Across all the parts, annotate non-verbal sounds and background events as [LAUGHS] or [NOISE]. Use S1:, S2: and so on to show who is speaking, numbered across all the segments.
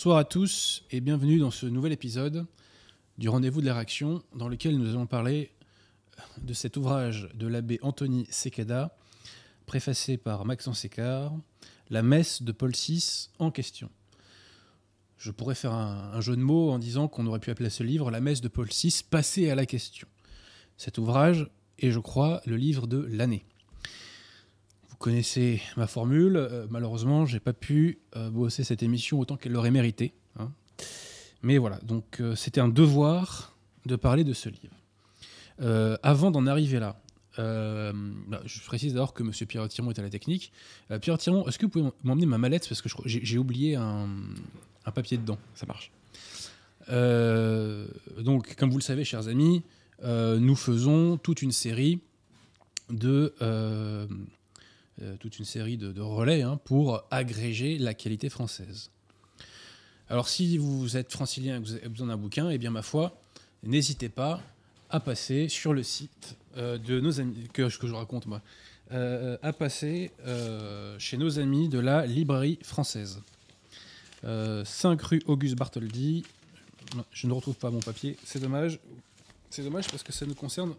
S1: Bonsoir à tous et bienvenue dans ce nouvel épisode du Rendez-vous de la Réaction dans lequel nous allons parler de cet ouvrage de l'abbé Anthony Sekeda, préfacé par Maxence Écart, La messe de Paul VI en question. Je pourrais faire un, jeu de mots en disant qu'on aurait pu appeler ce livre La messe de Paul VI passée à la question. Cet ouvrage est, je crois, le livre de l'année connaissez ma formule. Euh, malheureusement, j'ai pas pu euh, bosser cette émission autant qu'elle l'aurait mérité. Hein. Mais voilà, donc euh, c'était un devoir de parler de ce livre. avant d'en arriver là, bah, je précise d'abord que M. Pierre Tiron est à la technique. Pierre Tiron, est-ce que vous pouvez m'emmener ma mallette? Parce que j'ai oublié un, un, papier dedans. Ça marche. donc, comme vous le savez, chers amis, nous faisons toute une série de euh, toute une série de, relais hein, pour agréger la qualité française. Alors si vous êtes francilien et que vous avez besoin d'un bouquin, eh bien ma foi, n'hésitez pas à passer sur le site euh, de nos amis, que, je raconte moi, euh, à passer chez nos amis de la librairie française. 5 rue Auguste Bartholdi. je ne retrouve pas mon papier, c'est dommage. C'est dommage parce que ça nous concerne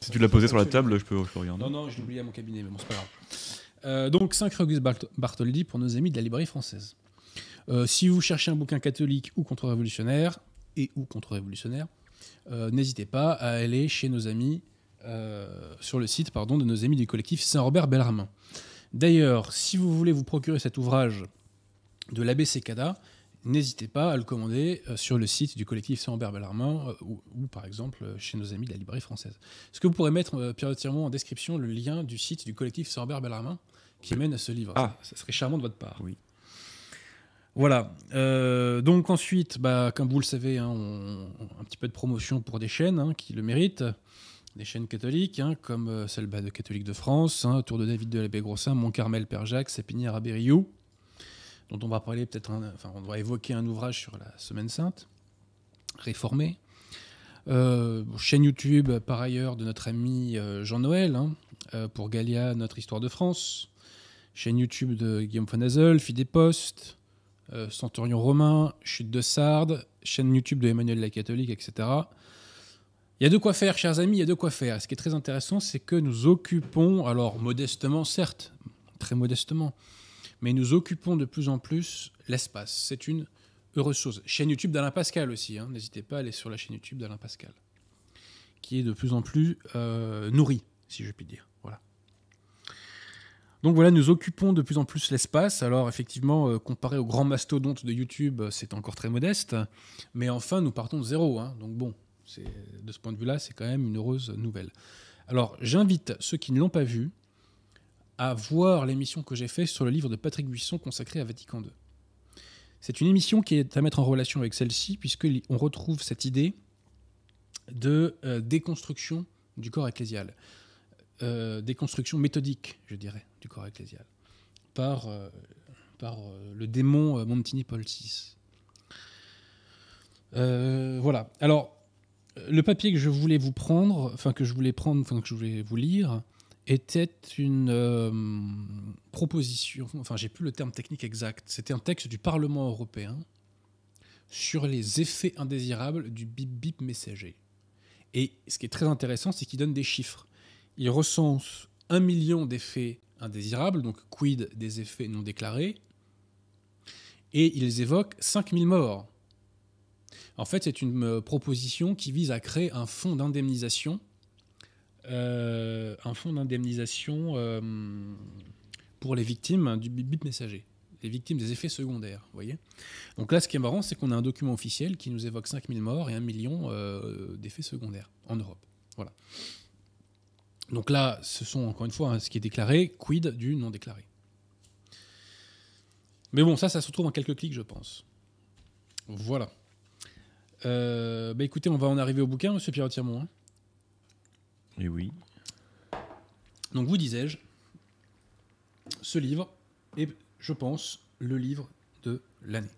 S2: si tu l'as posé sur la table, je peux, regarder.
S1: Non, non, je l'ai oublié à mon cabinet, mais bon, c'est pas grave. Euh, donc, 5 Auguste Bartholdi pour nos amis de la librairie française. Euh, si vous cherchez un bouquin catholique ou contre-révolutionnaire, et ou contre-révolutionnaire, euh, n'hésitez pas à aller chez nos amis, sur le site pardon, de nos amis du collectif Saint-Robert Bellarmin. D'ailleurs, si vous voulez vous procurer cet ouvrage de l'abbé Secada, n'hésitez pas à le commander euh, sur le site du collectif Saint-Ambert Bellarmin euh, ou, par exemple euh, chez nos amis de la librairie française. Est-ce que vous pourrez mettre, Pierre en description le lien du site du collectif Saint-Ambert Bellarmin qui mène à ce livre?
S2: Ah,
S1: ça serait charmant de votre part.
S2: Oui.
S1: Voilà. donc ensuite, bah, comme vous le savez, hein, un petit peu de promotion pour des chaînes hein, qui le méritent. Des chaînes catholiques, hein, comme celle bah, de Catholique de France, Tour de David de l'abbé Grossin, Mont-Carmel, Père Jacques, Sépinière, Abériou dont on va parler peut-être, enfin, on doit évoquer un ouvrage sur la Semaine Sainte, réformée. Euh, chaîne YouTube, par ailleurs, de notre ami euh, Jean-Noël, hein, euh, pour Galia, notre histoire de France. Chaîne YouTube de Guillaume Fonazel, Fidé Post, Centurion Romain, Chute de Sardes, chaîne YouTube de Emmanuel la Catholique, etc. Il y a de quoi faire, chers amis, il y a de quoi faire. ce qui est très intéressant, c'est que nous occupons, alors modestement, certes, très modestement, mais nous occupons de plus en plus l'espace. C'est une heureuse chose. Chaîne YouTube d'Alain Pascal aussi, hein. n'hésitez pas à aller sur la chaîne YouTube d'Alain Pascal, qui est de plus en plus euh, nourrie, si je puis dire. Voilà. Donc voilà, nous occupons de plus en plus l'espace. Alors effectivement, euh, comparé aux grands mastodontes de YouTube, c'est encore très modeste, mais enfin, nous partons de zéro. Hein. donc bon, de ce point de vue-là, c'est quand même une heureuse nouvelle. Alors j'invite ceux qui ne l'ont pas vu à voir l'émission que j'ai faite sur le livre de Patrick Buisson consacré à Vatican II. C'est une émission qui est à mettre en relation avec celle-ci, puisqu'on retrouve cette idée de euh, déconstruction du corps ecclésial, euh, déconstruction méthodique, je dirais, du corps ecclésial, par, euh, par le démon Montini Paul VI. voilà. Alors, le papier que je voulais vous prendre, enfin que je voulais prendre, enfin que je voulais vous lire, était une euh, proposition, enfin j'ai plus le terme technique exact, c'était un texte du Parlement européen sur les effets indésirables du bip bip messager. Et ce qui est très intéressant, c'est qu'il donne des chiffres. Il recense un million d'effets indésirables, donc quid des effets non déclarés. Et ils évoquent 5000 morts. En fait, c'est une euh, proposition qui vise à créer un fonds d'indemnisation, euh, un fonds d'indemnisation euh, pour les victimes du bit messager, les victimes des effets secondaires. Voyez Donc là, ce qui est marrant, c'est qu'on a un document officiel qui nous évoque 5000 morts et 1 million euh, d'effets secondaires en Europe. Voilà. Donc là, ce sont encore une fois hein, ce qui est déclaré, quid du non déclaré. Mais bon, ça, ça se retrouve en quelques clics, je pense. Voilà. Bah écoutez, on va en arriver au bouquin, monsieur Pierre Tirmont. hein.
S2: Et oui.
S1: Donc, vous disais-je, ce livre est, je pense, le livre de l'année.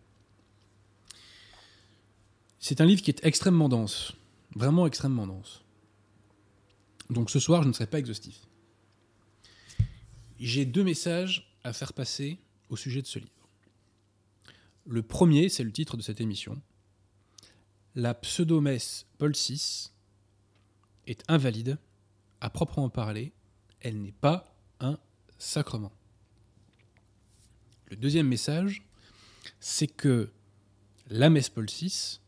S1: C'est un livre qui est extrêmement dense, vraiment extrêmement dense. Donc ce soir, je ne serai pas exhaustif. J'ai deux messages à faire passer au sujet de ce livre. Le premier, c'est le titre de cette émission. La pseudomesse Paul VI est invalide. À proprement parler, elle n'est pas un sacrement. Le deuxième message, c'est que la messe Paul VI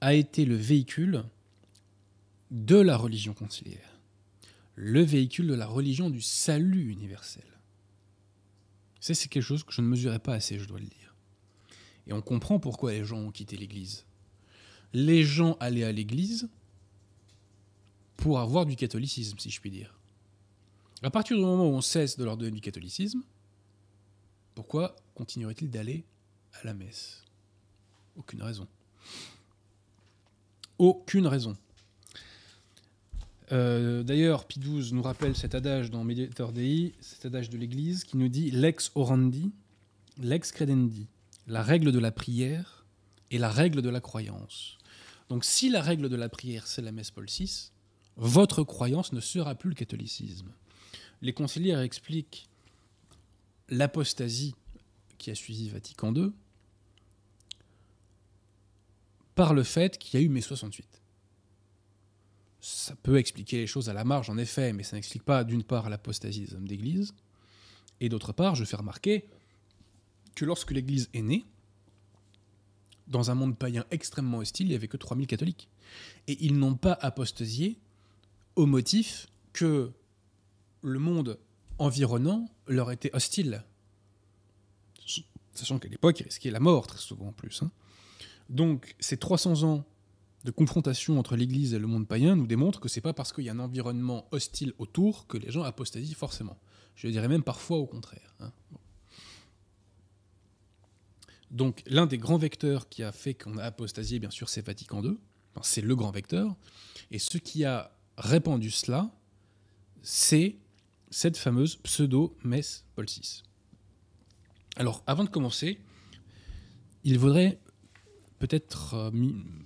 S1: a été le véhicule de la religion conciliaire, le véhicule de la religion du salut universel. C'est quelque chose que je ne mesurais pas assez, je dois le dire. Et on comprend pourquoi les gens ont quitté l'Église. Les gens allaient à l'Église pour avoir du catholicisme, si je puis dire. À partir du moment où on cesse de leur donner du catholicisme, pourquoi continuerait-il d'aller à la messe? Aucune raison. Aucune raison. Euh, D'ailleurs, Pie XII nous rappelle cet adage dans Mediator Dei, cet adage de l'Église qui nous dit lex orandi, lex credendi, la règle de la prière et la règle de la croyance. Donc, si la règle de la prière c'est la messe Paul VI, votre croyance ne sera plus le catholicisme. Les conciliaires expliquent l'apostasie qui a suivi Vatican II par le fait qu'il y a eu mai 68. Ça peut expliquer les choses à la marge, en effet, mais ça n'explique pas, d'une part, l'apostasie des hommes d'Église, et d'autre part, je fais remarquer que lorsque l'Église est née, dans un monde païen extrêmement hostile, il n'y avait que 3000 catholiques. Et ils n'ont pas apostasié au motif que le monde environnant leur était hostile. Sachant qu'à l'époque, ils risquaient la mort très souvent en plus. hein. Donc, ces 300 ans de confrontation entre l'Église et le monde païen nous démontrent que c'est pas parce qu'il y a un environnement hostile autour que les gens apostasient forcément. Je dirais même parfois au contraire. hein. Donc, l'un des grands vecteurs qui a fait qu'on a apostasié, bien sûr, c'est Vatican II. C'est le grand vecteur. Et ce qui a répandu cela, c'est cette fameuse pseudo-messe Paul VI. Alors, avant de commencer, il faudrait peut-être, euh,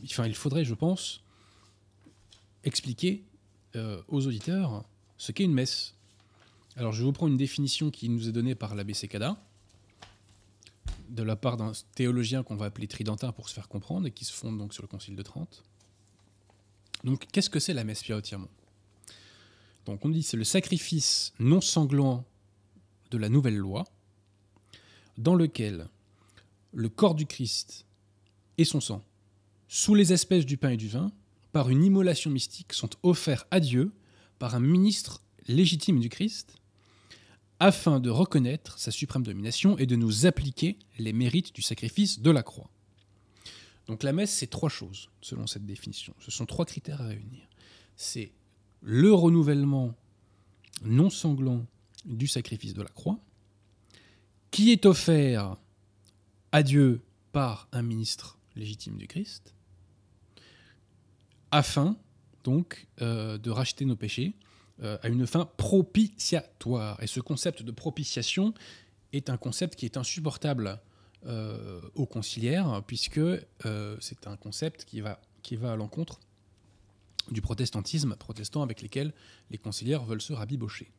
S1: enfin, il faudrait, je pense, expliquer euh, aux auditeurs ce qu'est une messe. Alors, je vous prends une définition qui nous est donnée par l'abbé Secada, de la part d'un théologien qu'on va appeler Tridentin pour se faire comprendre et qui se fonde donc sur le Concile de Trente. Donc, qu'est-ce que c'est la messe Pierre Tirmont Donc, on dit c'est le sacrifice non sanglant de la nouvelle loi, dans lequel le corps du Christ et son sang, sous les espèces du pain et du vin, par une immolation mystique, sont offerts à Dieu par un ministre légitime du Christ, afin de reconnaître sa suprême domination et de nous appliquer les mérites du sacrifice de la croix. Donc la messe, c'est trois choses, selon cette définition. Ce sont trois critères à réunir. C'est le renouvellement non sanglant du sacrifice de la croix, qui est offert à Dieu par un ministre légitime du Christ, afin donc euh, de racheter nos péchés euh, à une fin propitiatoire. Et ce concept de propitiation est un concept qui est insupportable euh, aux conciliaires, puisque euh, c'est un concept qui va, à l'encontre du protestantisme protestant avec lesquels les conciliaires veulent se rabibocher.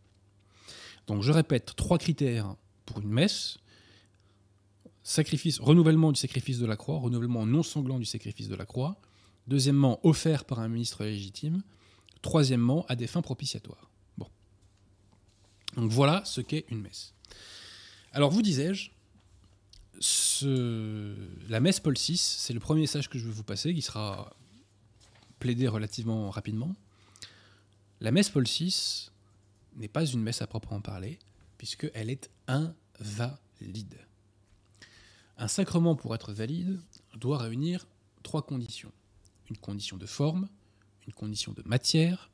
S1: Donc je répète, trois critères pour une messe. Sacrifice, renouvellement du sacrifice de la croix, renouvellement non sanglant du sacrifice de la croix. Deuxièmement, offert par un ministre légitime. Troisièmement, à des fins propitiatoires. Bon. Donc voilà ce qu'est une messe. Alors vous disais-je, la messe Paul VI, c'est le premier message que je vais vous passer, qui sera plaidé relativement rapidement. La messe Paul VI n'est pas une messe à proprement parler, puisqu'elle est invalide. Un sacrement, pour être valide, doit réunir trois conditions. Une condition de forme, une condition de matière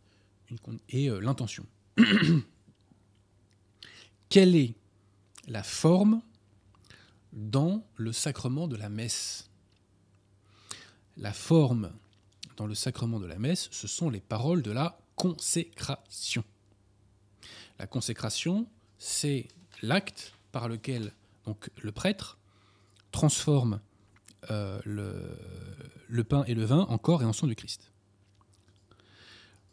S1: et euh, l'intention. [CLEARS THROAT] Quelle est la forme dans le sacrement de la messe La forme dans le sacrement de la messe, ce sont les paroles de la consécration. La consécration, c'est l'acte par lequel donc, le prêtre transforme euh, le, pain et le vin en corps et en sang du Christ.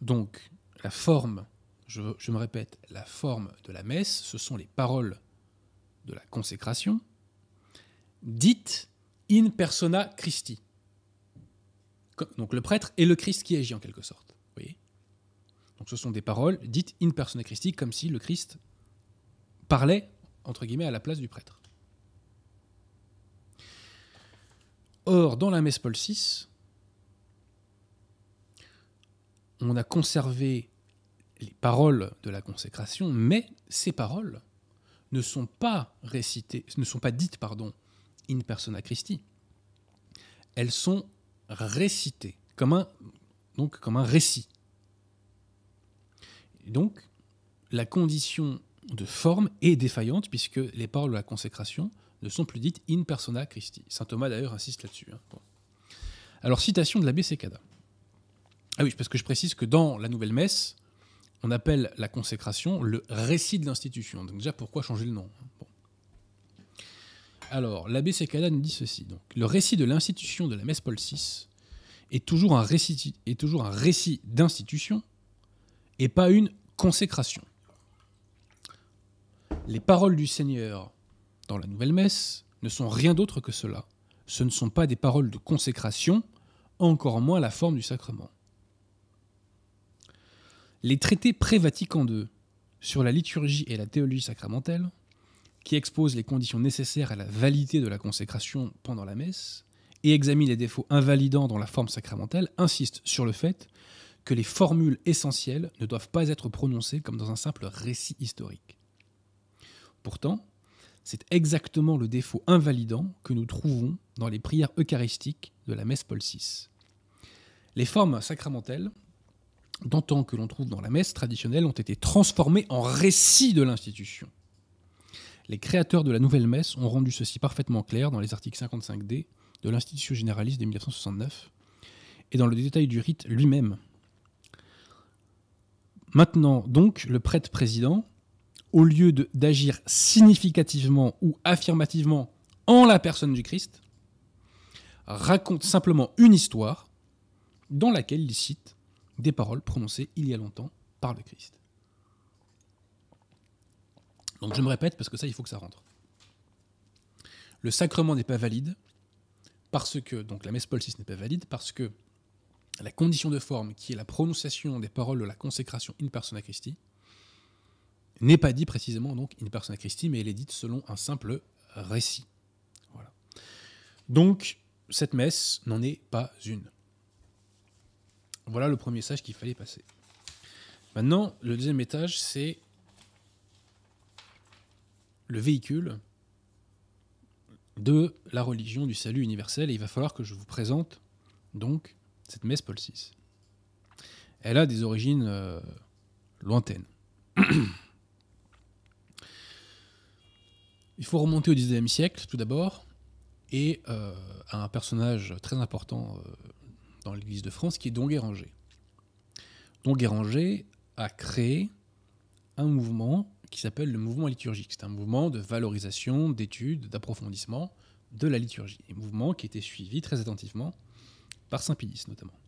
S1: Donc, la forme, je, me répète, la forme de la messe, ce sont les paroles de la consécration, dites in persona Christi. Donc le prêtre est le Christ qui agit en quelque sorte. Voyez? Donc ce sont des paroles dites in persona Christi, comme si le Christ parlait, entre guillemets, à la place du prêtre. Or, dans la messe Paul VI, on a conservé les paroles de la consécration, mais ces paroles ne sont pas récitées, ne sont pas dites, pardon, in persona Christi. Elles sont récitées comme un, donc comme un récit. Donc, la condition de forme est défaillante puisque les paroles de la consécration ne sont plus dites in persona Christi. Saint Thomas d'ailleurs insiste là-dessus. Hein. Alors, citation de l'abbé Secada. Ah oui, parce que je précise que dans la nouvelle messe, on appelle la consécration le récit de l'institution. Donc déjà, pourquoi changer le nom hein, Alors, l'abbé Secada nous dit ceci. Donc, le récit de l'institution de la messe Paul VI est toujours un récit, récit d'institution et pas une consécration. Les paroles du Seigneur dans la nouvelle messe ne sont rien d'autre que cela. Ce ne sont pas des paroles de consécration, encore moins la forme du sacrement. Les traités pré-Vatican II sur la liturgie et la théologie sacramentelle, qui exposent les conditions nécessaires à la validité de la consécration pendant la messe, et examinent les défauts invalidants dans la forme sacramentelle, insistent sur le fait que les formules essentielles ne doivent pas être prononcées comme dans un simple récit historique. Pourtant, c'est exactement le défaut invalidant que nous trouvons dans les prières eucharistiques de la messe Paul VI. Les formes sacramentelles, d'antan que l'on trouve dans la messe traditionnelle, ont été transformées en récit de l'institution. Les créateurs de la nouvelle messe ont rendu ceci parfaitement clair dans les articles 55D de l'Institution généraliste de 1969 et dans le détail du rite lui-même. Maintenant, donc, le prêtre président au lieu d'agir significativement ou affirmativement en la personne du Christ, raconte simplement une histoire dans laquelle il cite des paroles prononcées il y a longtemps par le Christ. Donc je me répète parce que ça, il faut que ça rentre. Le sacrement n'est pas valide parce que, donc la messe Paul VI n'est pas valide parce que la condition de forme, qui est la prononciation des paroles de la consécration in persona Christi, n'est pas dit précisément donc in persona Christi, mais elle est dite selon un simple récit. Voilà. Donc, cette messe n'en est pas une. Voilà le premier message qu'il fallait passer. Maintenant, le deuxième étage, c'est le véhicule de la religion du salut universel. Et il va falloir que je vous présente donc cette messe Paul VI. Elle a des origines euh, lointaines. Il faut remonter au XIXe siècle, tout d'abord, et euh, à un personnage très important euh, dans l'Église de France, qui est Don Guéranger. Don Guéranger a créé un mouvement qui s'appelle le mouvement liturgique. C'est un mouvement de valorisation, d'étude, d'approfondissement de la liturgie. Un mouvement qui été suivi très attentivement par Saint Pilice notamment.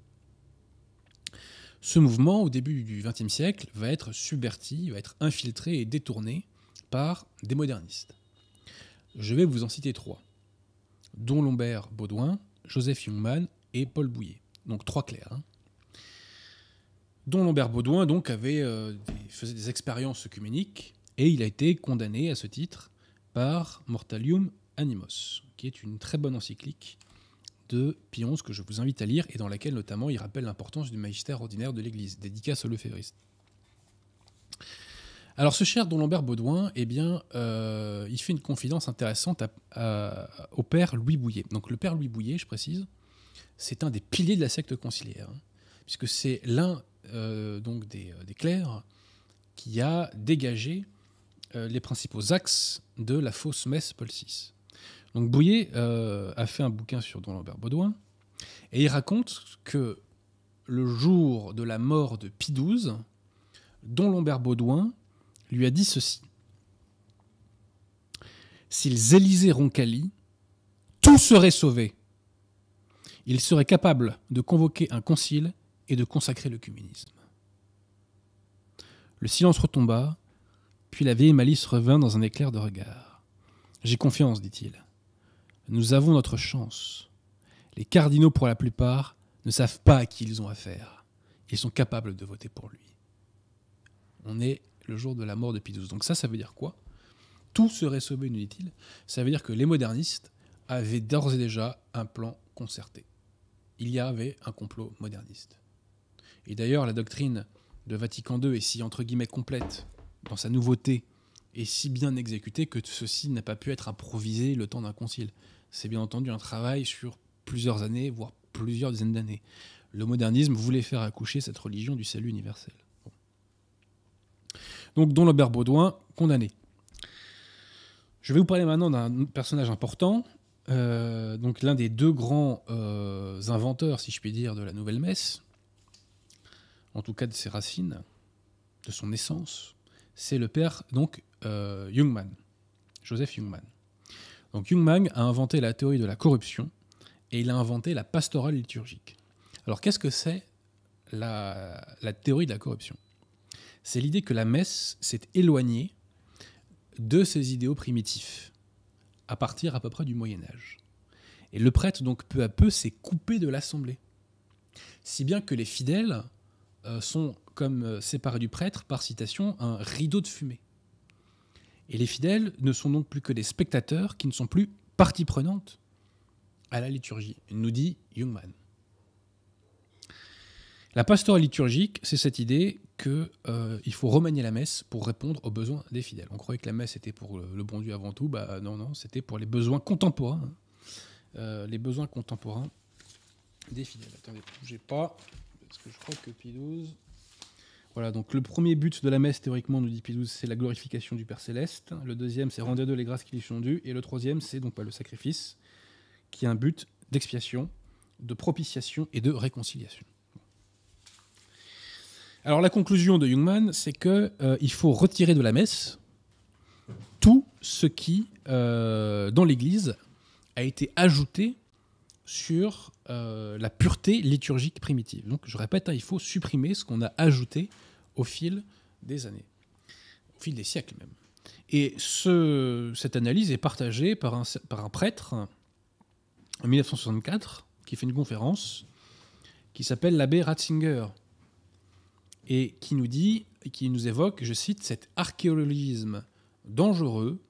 S1: Ce mouvement, au début du XXe siècle, va être subverti, va être infiltré et détourné par des modernistes. Je vais vous en citer trois. Don Lombert Baudouin, Joseph Jungmann et Paul Bouillet. Donc trois clercs. Hein. Don Lombert Baudouin donc avait, euh, faisait des expériences œcuméniques Et il a été condamné à ce titre par Mortalium Animos, qui est une très bonne encyclique de XI que je vous invite à lire et dans laquelle notamment il rappelle l'importance du magistère ordinaire de l'Église, dédicace au Lefévriste. Alors ce cher Don Lambert Baudouin, eh bien, euh, il fait une confidence intéressante au père Louis Bouillet. Donc le père Louis Bouillet, je précise, c'est un des piliers de la secte conciliaire, hein, puisque c'est l'un donc des, euh, des, clercs qui a dégagé les principaux axes de la fausse messe Paul VI. Donc Bouillet a fait un bouquin sur Don Lambert Baudouin, et il raconte que le jour de la mort de Pie XII, Don Lambert Baudouin lui a dit ceci. S'ils élisaient Roncalli, tout serait sauvé. Il serait capable de convoquer un concile et de consacrer le communisme. Le silence retomba, puis la vieille malice revint dans un éclair de regard. J'ai confiance, dit-il. Nous avons notre chance. Les cardinaux, pour la plupart, ne savent pas à qui ils ont affaire. Ils sont capables de voter pour lui. On est le jour de la mort de Pie XII. Donc ça, ça veut dire quoi? Tout serait sauvé, nous dit-il. Ça veut dire que les modernistes avaient d'ores et déjà un plan concerté. Il y avait un complot moderniste. Et d'ailleurs, la doctrine de Vatican II est si, entre guillemets, complète dans sa nouveauté et si bien exécutée que ceci n'a pas pu être improvisé le temps d'un concile. C'est bien entendu un travail sur plusieurs années, voire plusieurs dizaines d'années. Le modernisme voulait faire accoucher cette religion du salut universel. Donc, Don Lambert Baudouin, condamné. Je vais vous parler maintenant d'un personnage important, euh, donc l'un des deux grands euh, inventeurs, si je puis dire, de la nouvelle messe, en tout cas de ses racines, de son essence, c'est le père donc euh, Jungmann, Joseph Jungmann. Donc Jungmann a inventé la théorie de la corruption et il a inventé la pastorale liturgique. Alors qu'est-ce que c'est la théorie de la corruption? C'est l'idée que la messe s'est éloignée de ses idéaux primitifs, à partir à peu près du Moyen Âge. Et le prêtre, donc, peu à peu, s'est coupé de l'assemblée. Si bien que les fidèles sont, comme euh, séparés du prêtre, par citation, un rideau de fumée. Et les fidèles ne sont donc plus que des spectateurs qui ne sont plus partie prenante à la liturgie, nous dit Jungmann. La pastorale liturgique, c'est cette idée qu'il euh, faut remanier la messe pour répondre aux besoins des fidèles. On croyait que la messe était pour le, bon Dieu avant tout, bah non, non, c'était pour les besoins contemporains, hein. euh, les besoins contemporains des fidèles. Attendez, bougez pas, parce que je crois que. Voilà, donc le premier but de la messe, théoriquement, nous dit Pie XII, c'est la glorification du Père Céleste. Le deuxième, c'est rendre de les grâces qui lui sont dues. Et le troisième, c'est donc pas le sacrifice, qui a un but d'expiation, de propitiation et de réconciliation. Alors la conclusion de Jungmann, c'est qu'il euh, faut retirer de la messe tout ce qui, euh, dans l'Église, a été ajouté sur euh, la pureté liturgique primitive. Donc je répète, hein, il faut supprimer ce qu'on a ajouté au fil des années, au fil des siècles même. Et cette analyse est partagée par un, par un prêtre en 1964 qui fait une conférence qui s'appelle l'abbé Ratzinger et qui nous dit, qui nous évoque, je cite, cet archéologisme dangereux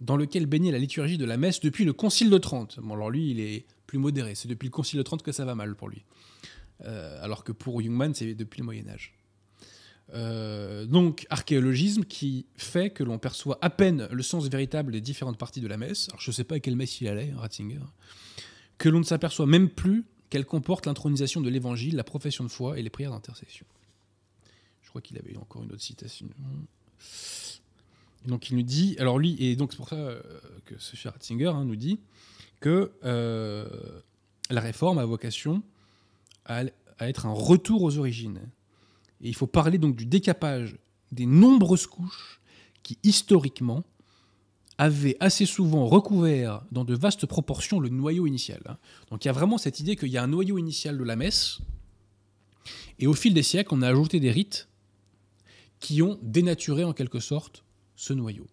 S1: dans lequel baignait la liturgie de la messe depuis le Concile de Trente. Bon, alors lui, il est plus modéré, c'est depuis le Concile de Trente que ça va mal pour lui. Euh, alors que pour Jungmann, c'est depuis le Moyen Âge. Euh, donc, archéologisme qui fait que l'on perçoit à peine le sens véritable des différentes parties de la messe. Alors, je ne sais pas à quelle messe il allait, Ratzinger. Que l'on ne s'aperçoit même plus qu'elle comporte l'intronisation de l'évangile, la profession de foi et les prières d'intercession crois qu'il avait encore une autre citation. donc il nous dit, alors lui, et donc c'est pour ça euh, que ce cher Ratzinger hein, nous dit que euh, la réforme a vocation à, être un retour aux origines. Et il faut parler donc du décapage des nombreuses couches qui, historiquement, avaient assez souvent recouvert dans de vastes proportions le noyau initial. Hein. Donc il y a vraiment cette idée qu'il y a un noyau initial de la messe, et au fil des siècles, on a ajouté des rites qui ont dénaturé en quelque sorte ce noyau.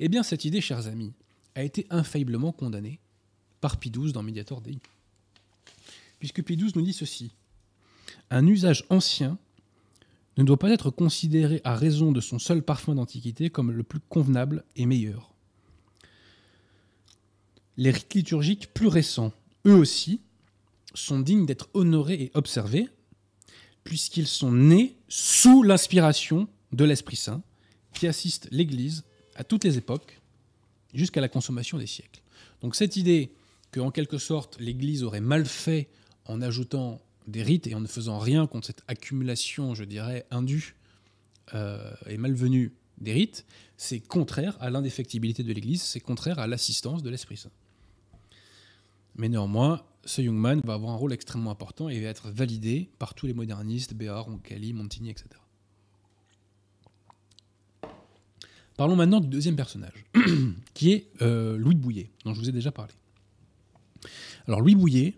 S1: Eh bien, cette idée, chers amis, a été infailliblement condamnée par dans Mediator Dei. Puisque Pie XII nous dit ceci Un usage ancien ne doit pas être considéré à raison de son seul parfum d'antiquité comme le plus convenable et meilleur. Les rites liturgiques plus récents, eux aussi, sont dignes d'être honorés et observés, puisqu'ils sont nés sous l'inspiration de l'Esprit Saint, qui assiste l'Église à toutes les époques, jusqu'à la consommation des siècles. Donc cette idée que, en quelque sorte, l'Église aurait mal fait en ajoutant des rites et en ne faisant rien contre cette accumulation, je dirais, indue euh, et malvenue des rites, c'est contraire à l'indéfectibilité de l'Église, c'est contraire à l'assistance de l'Esprit Saint. Mais néanmoins, ce Jungmann va avoir un rôle extrêmement important et va être validé par tous les modernistes, Béard, Roncalli, Montigny, etc. Parlons maintenant du deuxième personnage, [CLEARS THROAT] qui est euh, Louis de Bouillet, dont je vous ai déjà parlé. Alors Louis Bouillet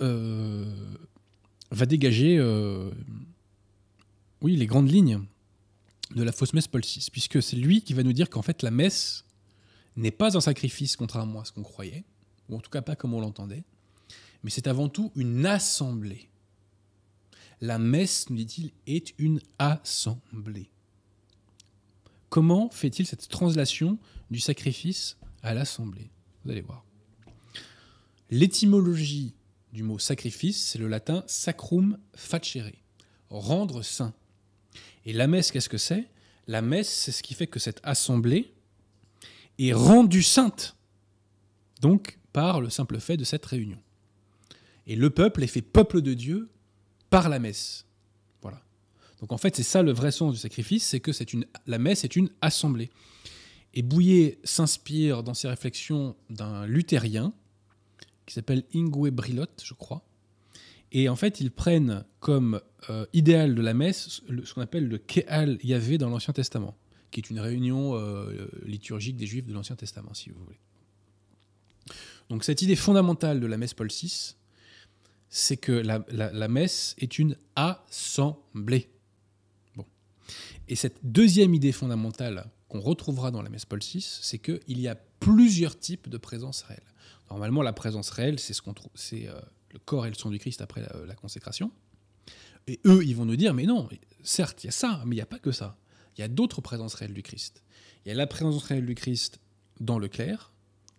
S1: euh, va dégager euh, oui, les grandes lignes de la fausse messe Paul VI, puisque c'est lui qui va nous dire qu'en fait la messe n'est pas un sacrifice contrairement à ce qu'on croyait, ou en tout cas pas comme on l'entendait, mais c'est avant tout une assemblée. La messe, nous dit-il, est une assemblée. Comment fait-il cette translation du sacrifice à l'assemblée? Vous allez voir. L'étymologie du mot sacrifice, c'est le latin sacrum facere, rendre saint. Et la messe, qu'est-ce que c'est? La messe, c'est ce qui fait que cette assemblée est rendue sainte. Donc, par le simple fait de cette réunion. Et le peuple est fait peuple de Dieu par la messe. Voilà. Donc en fait, c'est ça le vrai sens du sacrifice, c'est que c'est une, la messe est une assemblée. Et Bouillet s'inspire dans ses réflexions d'un luthérien qui s'appelle Ingue Brilotte, je crois. Et en fait, ils prennent comme euh, idéal de la messe ce qu'on appelle le Keal Yahvé dans l'Ancien Testament, qui est une réunion euh, liturgique des Juifs de l'Ancien Testament, si vous voulez. Donc cette idée fondamentale de la messe Paul VI, c'est que la, messe est une assemblée. Bon. Et cette deuxième idée fondamentale qu'on retrouvera dans la messe Paul VI, c'est qu'il y a plusieurs types de présence réelle. Normalement, la présence réelle, c'est ce qu'on trouve, c'est euh, le corps et le sang du Christ après la, la, consécration. Et eux, ils vont nous dire, mais non, certes, il y a ça, mais il n'y a pas que ça. Il y a d'autres présences réelles du Christ. Il y a la présence réelle du Christ dans le clair,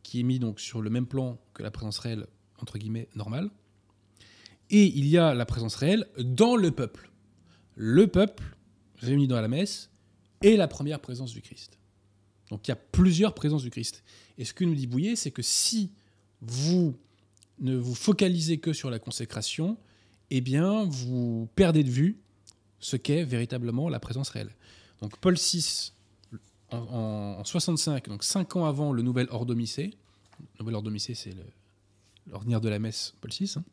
S1: qui est mis donc sur le même plan que la présence réelle, entre guillemets, normale. Et il y a la présence réelle dans le peuple. Le peuple, réuni dans la messe, est la première présence du Christ. Donc il y a plusieurs présences du Christ. Et ce que nous dit Bouillet, c'est que si vous ne vous focalisez que sur la consécration, eh bien, vous perdez de vue ce qu'est véritablement la présence réelle. Donc Paul VI en, 65, donc 5 ans avant le nouvel ordomicée, le nouvel ordomicée c'est l'ordinaire de la messe Paul VI, hein,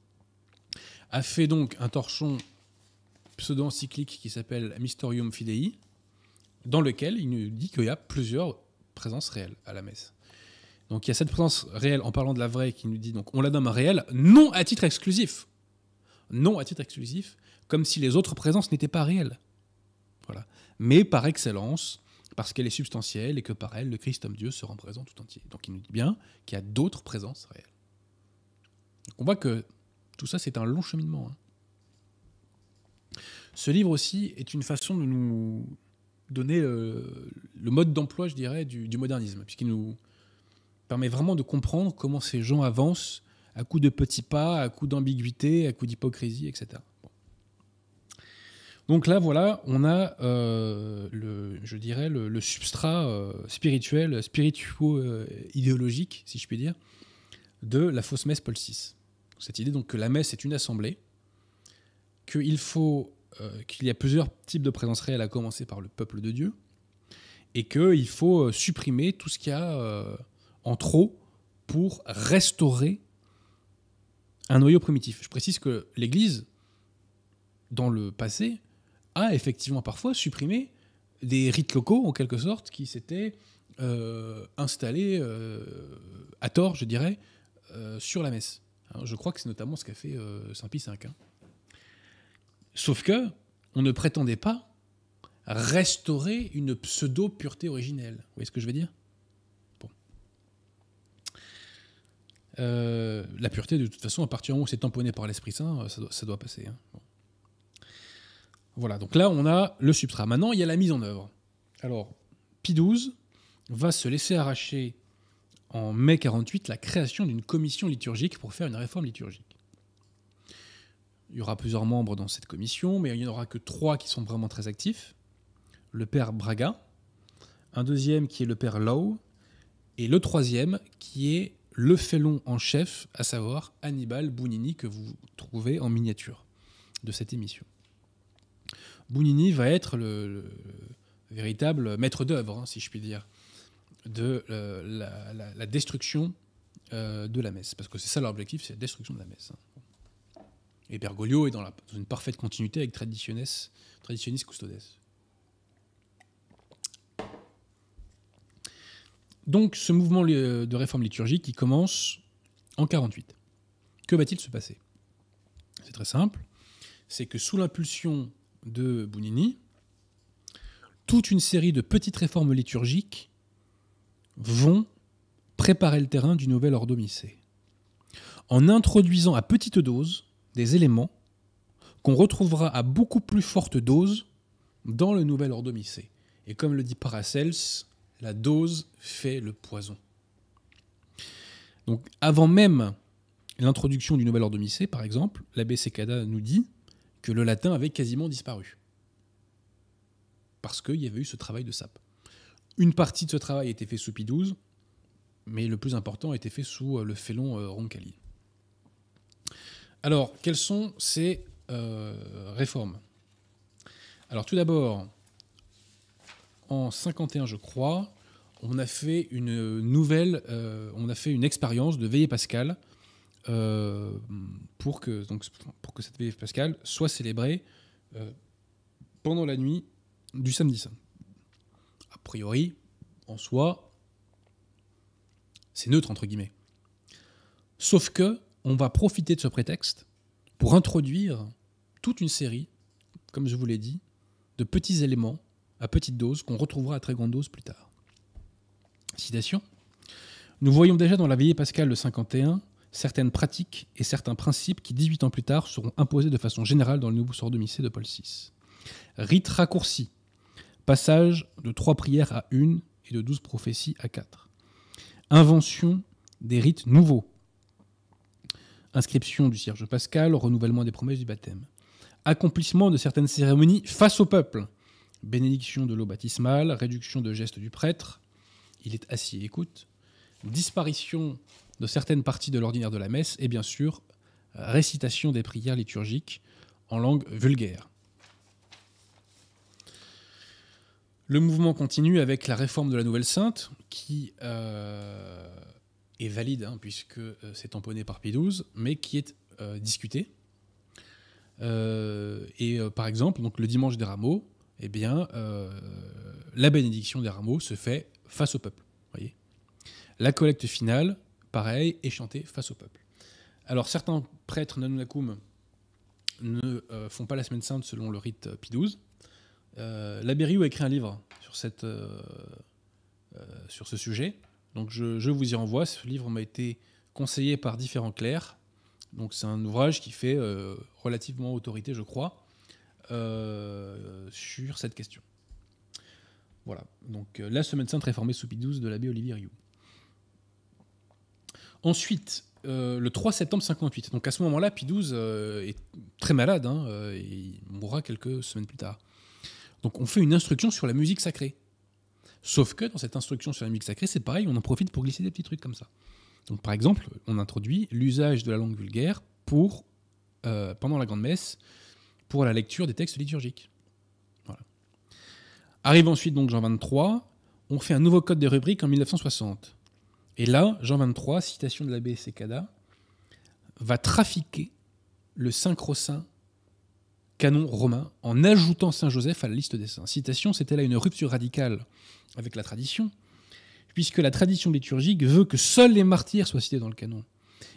S1: a fait donc un torchon pseudo-encyclique qui s'appelle Mysterium Fidei, dans lequel il nous dit qu'il y a plusieurs présences réelles à la messe. Donc il y a cette présence réelle en parlant de la vraie qui nous dit donc on la nomme réelle non à titre exclusif. Non à titre exclusif, comme si les autres présences n'étaient pas réelles. Voilà. Mais par excellence, parce qu'elle est substantielle et que par elle, le Christ homme Dieu se rend présent tout entier. Donc il nous dit bien qu'il y a d'autres présences réelles. on voit que tout ça, c'est un long cheminement. Hein. Ce livre aussi est une façon de nous donner le, mode d'emploi, je dirais, du, modernisme, puisqu'il nous permet vraiment de comprendre comment ces gens avancent à coup de petits pas, à coup d'ambiguïté, à coup d'hypocrisie, etc. Donc là, voilà, on a, euh, le, je dirais, le, substrat euh, spirituel, spirituo-idéologique, si je puis dire, de la fausse messe Paul VI. Cette idée donc que la messe est une assemblée, qu'il faut, euh, qu'il y a plusieurs types de présence réelle, à commencer par le peuple de Dieu, et qu'il faut supprimer tout ce qu'il y a en trop pour restaurer un noyau primitif. Je précise que l'Église, dans le passé, a effectivement parfois supprimé des rites locaux, en quelque sorte, qui s'étaient euh, installés euh, à tort, je dirais, euh, sur la messe. Je crois que c'est notamment ce qu'a fait Saint Pie V. Hein. Sauf que on ne prétendait pas restaurer une pseudo-pureté originelle. Vous voyez ce que je veux dire? La pureté, de toute façon, à partir du moment où c'est tamponné par l'Esprit Saint, ça doit, passer. Hein. Voilà, donc là, on a le substrat. Maintenant, il y a la mise en œuvre. Alors, Pie XII va se laisser arracher en mai 48 la création d'une commission liturgique pour faire une réforme liturgique. Il y aura plusieurs membres dans cette commission, mais il n'y en aura que trois qui sont vraiment très actifs. Le père Braga, un deuxième qui est le père Lowe, et le troisième qui est le félon en chef, à savoir Hannibal Bounini, que vous trouvez en miniature de cette émission. Bounini va être le, véritable maître d'œuvre, hein, si je puis dire, de euh, la, destruction euh, de la messe. Parce que c'est ça l'objectif, c'est la destruction de la messe. Hein. Et Bergoglio est dans, une parfaite continuité avec Traditionis, Traditionis Custodes. Donc ce mouvement de réforme liturgique qui commence en 48. Que va-t-il se passer? C'est très simple. C'est que sous l'impulsion de Bounini, toute une série de petites réformes liturgiques vont préparer le terrain du nouvel ordomicée, en introduisant à petite dose des éléments qu'on retrouvera à beaucoup plus forte dose dans le nouvel ordomicée. Et comme le dit Paracels, la dose fait le poison. Donc avant même l'introduction du nouvel ordomicée, par exemple, l'abbé Secada nous dit que le latin avait quasiment disparu. Parce qu'il y avait eu ce travail de sape. Une partie de ce travail a été fait sous Pie XII, mais le plus important a été fait sous euh, le félon euh, Roncalli. Alors, quelles sont ces euh, réformes? Alors, tout d'abord, en 51, je crois, on a fait une nouvelle, euh, on a fait une expérience de veillée pascale euh, pour, que, cette veillée pascale soit célébrée euh, pendant la nuit du samedi saint. A priori, en soi, c'est neutre entre guillemets. Sauf que on va profiter de ce prétexte pour introduire toute une série, comme je vous l'ai dit, de petits éléments à petite dose qu'on retrouvera à très grande dose plus tard. Citation. Nous voyons déjà dans la veillée pascale de 51 certaines pratiques et certains principes qui, 18 ans plus tard, seront imposés de façon générale dans le nouveau sort de de Paul VI. Rite raccourci. Passage de trois prières à une et de douze prophéties à quatre. Invention des rites nouveaux. Inscription du cierge pascal, renouvellement des promesses du baptême. Accomplissement de certaines cérémonies face au peuple bénédiction de l'eau baptismale, réduction de gestes du prêtre, il est assis et écoute, disparition de certaines parties de l'ordinaire de la messe, et bien sûr, récitation des prières liturgiques en langue vulgaire. Le mouvement continue avec la réforme de la Nouvelle Sainte, qui euh, est valide, hein, puisque euh, c'est tamponné par Pie XII, mais qui est euh, discutée. et par exemple, donc, le dimanche des rameaux, eh bien, euh, la bénédiction des rameaux se fait face au peuple. Voyez la collecte finale, pareil, est chantée face au peuple. Alors, certains prêtres nanunacum ne euh, font pas la semaine sainte selon le rite XII. Euh, L'abbé Riou a écrit un livre sur, cette, sur ce sujet. Donc, je, je, vous y renvoie. Ce livre m'a été conseillé par différents clercs. Donc, c'est un ouvrage qui fait relativement autorité, je crois. Euh, sur cette question. Voilà, donc euh, la semaine sainte réformée sous Pie XII de l'abbé Olivier Rioux. Ensuite, euh, le 3 septembre 58. Donc à ce moment-là, Pie XII est très malade hein, et il mourra quelques semaines plus tard. Donc on fait une instruction sur la musique sacrée. Sauf que dans cette instruction sur la musique sacrée, c'est pareil, on en profite pour glisser des petits trucs comme ça. Donc par exemple, on introduit l'usage de la langue vulgaire pour, pendant la grande messe, pour la lecture des textes liturgiques. Arrive ensuite donc Jean 23, on fait un nouveau code des rubriques en 1960. Et là, Jean 23, citation de l'abbé Secada, va trafiquer le Saint-Crossin canon romain en ajoutant Saint Joseph à la liste des saints. Citation, c'était là une rupture radicale avec la tradition, puisque la tradition liturgique veut que seuls les martyrs soient cités dans le canon.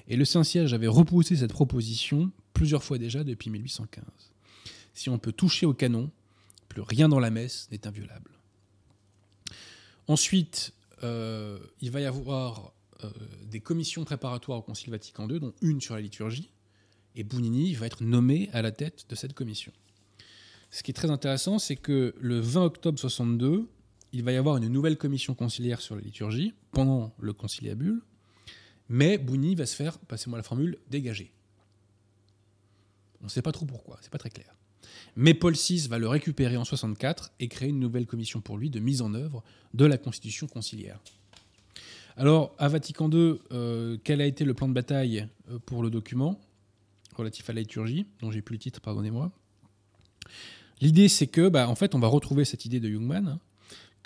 S1: Et le Saint-Siège avait repoussé cette proposition plusieurs fois déjà depuis 1815 si on peut toucher au canon, plus rien dans la messe n'est inviolable. Ensuite, euh, il va y avoir euh, des commissions préparatoires au Concile Vatican II, dont une sur la liturgie, et Bounini va être nommé à la tête de cette commission. ce qui est très intéressant, c'est que le 20 octobre 62, il va y avoir une nouvelle commission conciliaire sur la liturgie pendant le conciliabule, mais Bouni va se faire, passez-moi la formule, dégager. On ne sait pas trop pourquoi, c'est pas très clair. Mais Paul VI va le récupérer en 64 et créer une nouvelle commission pour lui de mise en œuvre de la constitution conciliaire. Alors, à Vatican II, euh, quel a été le plan de bataille euh, pour le document relatif à la liturgie, dont j'ai plus le titre, pardonnez-moi? L'idée, c'est que, bah, en fait, on va retrouver cette idée de Jungmann, hein,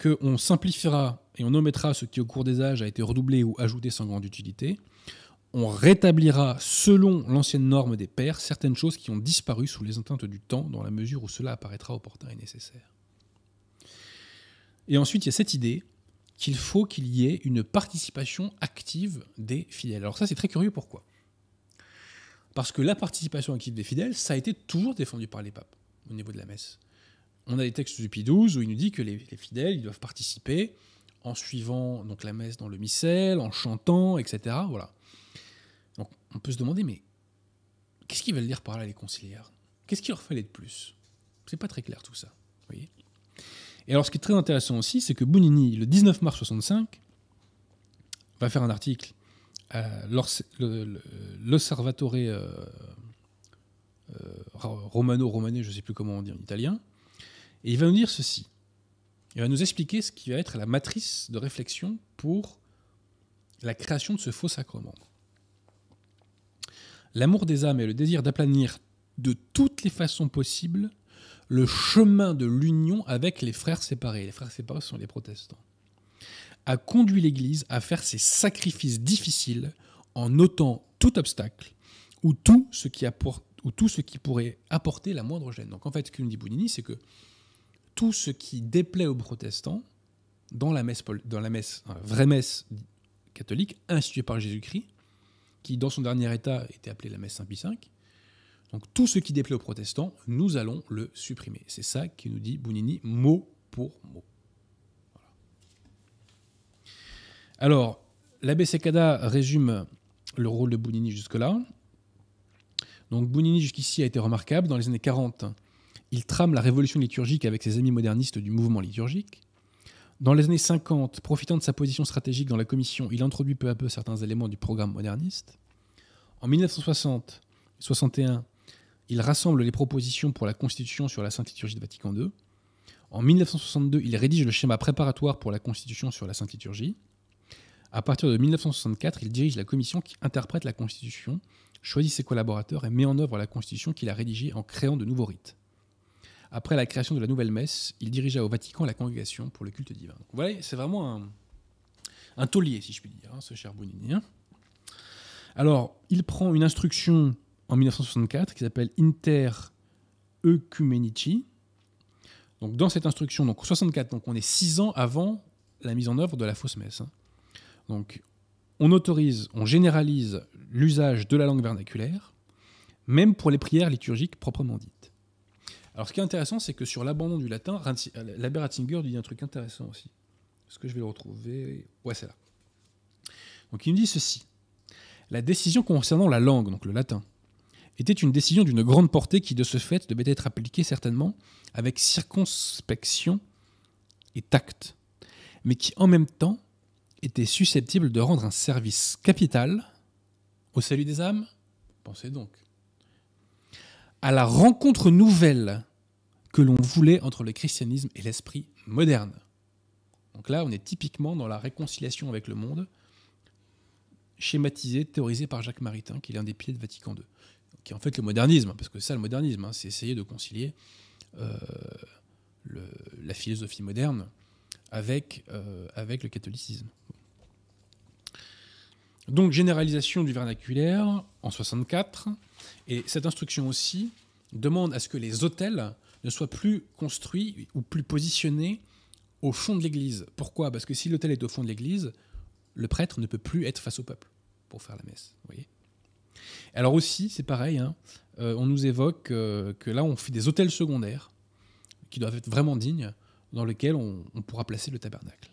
S1: qu'on simplifiera et on omettra ce qui, au cours des âges, a été redoublé ou ajouté sans grande utilité. On rétablira, selon l'ancienne norme des pères, certaines choses qui ont disparu sous les atteintes du temps, dans la mesure où cela apparaîtra opportun et nécessaire. Et ensuite, il y a cette idée qu'il faut qu'il y ait une participation active des fidèles. Alors ça, c'est très curieux, pourquoi? Parce que la participation active des fidèles, ça a été toujours défendu par les papes au niveau de la messe. On a des textes du Pie XII où il nous dit que les, fidèles ils doivent participer en suivant donc la messe dans le missel, en chantant, etc. Voilà. On peut se demander, mais qu'est-ce qu'ils veulent dire par là les conciliaires? Qu'est-ce qu'il leur fallait de plus? C'est pas très clair tout ça. Voyez? Et alors ce qui est très intéressant aussi, c'est que Bounini, le 19 mars 65, va faire un article à l'Osservatore euh, euh, romano-romanais, je ne sais plus comment on dit en italien, et il va nous dire ceci. Il va nous expliquer ce qui va être la matrice de réflexion pour la création de ce faux sacrement. L'amour des âmes et le désir d'aplanir de toutes les façons possibles le chemin de l'union avec les frères séparés. Les frères séparés sont les protestants. A conduit l'Église à faire ces sacrifices difficiles en ôtant tout obstacle ou tout ce qui ou tout ce qui pourrait apporter la moindre gêne. Donc en fait, ce que nous dit Bounini, c'est que tout ce qui déplaît aux protestants, dans la messe, dans la messe, vraie messe catholique, instituée par Jésus-Christ, qui dans son dernier état était appelée la messe Saint-Pie V, donc tout ce qui déplaît aux protestants, nous allons le supprimer. C'est ça qui nous dit Bounini mot pour mot. Alors, l'abbé Secada résume le rôle de Bounini jusque-là. Donc Bounini jusqu'ici a été remarquable. Dans les années 40, il trame la révolution liturgique avec ses amis modernistes du mouvement liturgique. Dans les années 50, profitant de sa position stratégique dans la commission, il introduit peu à peu certains éléments du programme moderniste. En 1960-61, il rassemble les propositions pour la Constitution sur la Sainte Liturgie de Vatican II. En 1962, il rédige le schéma préparatoire pour la Constitution sur la Sainte Liturgie. À partir de 1964, il dirige la commission qui interprète la Constitution choisit ses collaborateurs et met en œuvre la constitution qu'il a rédigée en créant de nouveaux rites. Après la création de la nouvelle messe, il dirigea au Vatican la congrégation pour le culte divin. vous voyez, c'est vraiment un, taulier, si je puis dire, hein, ce cher Bonini. Hein. Alors, il prend une instruction en 1964 qui s'appelle Inter Ecumenici. Donc, dans cette instruction, donc 64, donc on est six ans avant la mise en œuvre de la fausse messe. Hein. Donc, on autorise, on généralise l'usage de la langue vernaculaire, même pour les prières liturgiques proprement dites. Alors ce qui est intéressant, c'est que sur l'abandon du latin, l'abbé Ratzinger dit un truc intéressant aussi. Est-ce que je vais le retrouver? Ouais, c'est là. Donc il nous dit ceci. La décision concernant la langue, donc le latin, était une décision d'une grande portée qui, de ce fait, devait être appliquée certainement avec circonspection et tact, mais qui en même temps était susceptible de rendre un service capital au salut des âmes Pensez donc. À la rencontre nouvelle que l'on voulait entre le christianisme et l'esprit moderne. Donc là, on est typiquement dans la réconciliation avec le monde, schématisée, théorisée par Jacques Maritain, qui est l'un des piliers de Vatican II, qui est en fait le modernisme, parce que c'est ça le modernisme, hein, c'est essayer de concilier euh, la philosophie moderne avec, euh, avec le catholicisme. Donc généralisation du vernaculaire en 64, et cette instruction aussi demande à ce que les hôtels ne soient plus construits ou plus positionnés au fond de l'église. Pourquoi? Parce que si l'hôtel est au fond de l'église, le prêtre ne peut plus être face au peuple pour faire la messe. Alors aussi, c'est pareil, hein, euh, on nous évoque euh, que là, on fait des hôtels secondaires qui doivent être vraiment dignes, dans lesquels on pourra placer le tabernacle.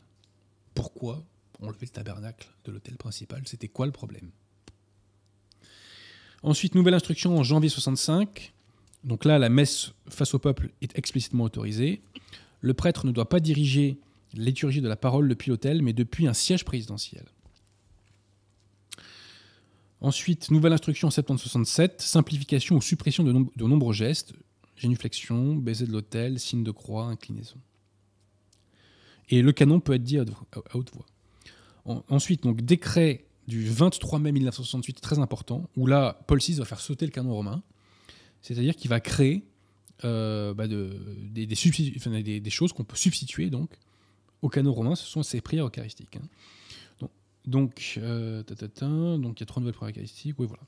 S1: Pourquoi on le tabernacle de l'hôtel principal? C'était quoi le problème? Ensuite, nouvelle instruction en janvier 65. Donc là, la messe face au peuple est explicitement autorisée. Le prêtre ne doit pas diriger la liturgie de la parole depuis l'autel, mais depuis un siège présidentiel. Ensuite, nouvelle instruction en 767, simplification ou suppression de, nom- de nombreux gestes, génuflexion, baiser de l'autel, signe de croix, inclinaison. Et le canon peut être dit à, haute voix. En- ensuite, donc, décret du 23 mai 1968, très important, où là, Paul VI va faire sauter le canon romain, c'est-à-dire qu'il va créer euh, bah, de- des, choses qu'on peut substituer donc au canon romain, ce sont ces prières eucharistiques. hein. Donc, euh, donc il y a trois nouvelles prières eucharistiques, oui voilà.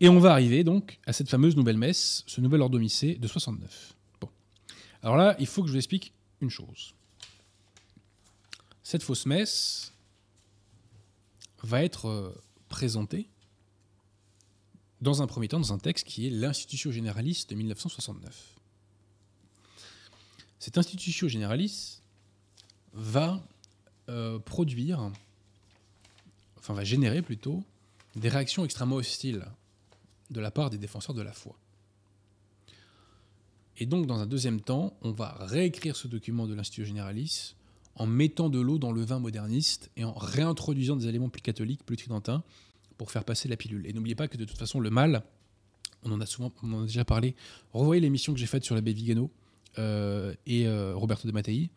S1: Et on va arriver donc à cette fameuse nouvelle messe, ce nouvel ordre domicé de 69. Bon. Alors là, il faut que je vous explique une chose. Cette fausse messe va être euh, présentée dans un premier temps dans un texte qui est l'Institutio Generalis de 1969. Cette Institutio Generalis va euh, produire, enfin va générer plutôt, des réactions extrêmement hostiles de la part des défenseurs de la foi. Et donc, dans un deuxième temps, on va réécrire ce document de l'Institut Generalis en mettant de l'eau dans le vin moderniste et en réintroduisant des éléments plus catholiques, plus tridentins, pour faire passer la pilule. Et n'oubliez pas que de toute façon, le mal, on en a souvent on a déjà parlé. Revoyez l'émission que j'ai faite sur l'abbé Vigano euh, et euh, Roberto de Mattei,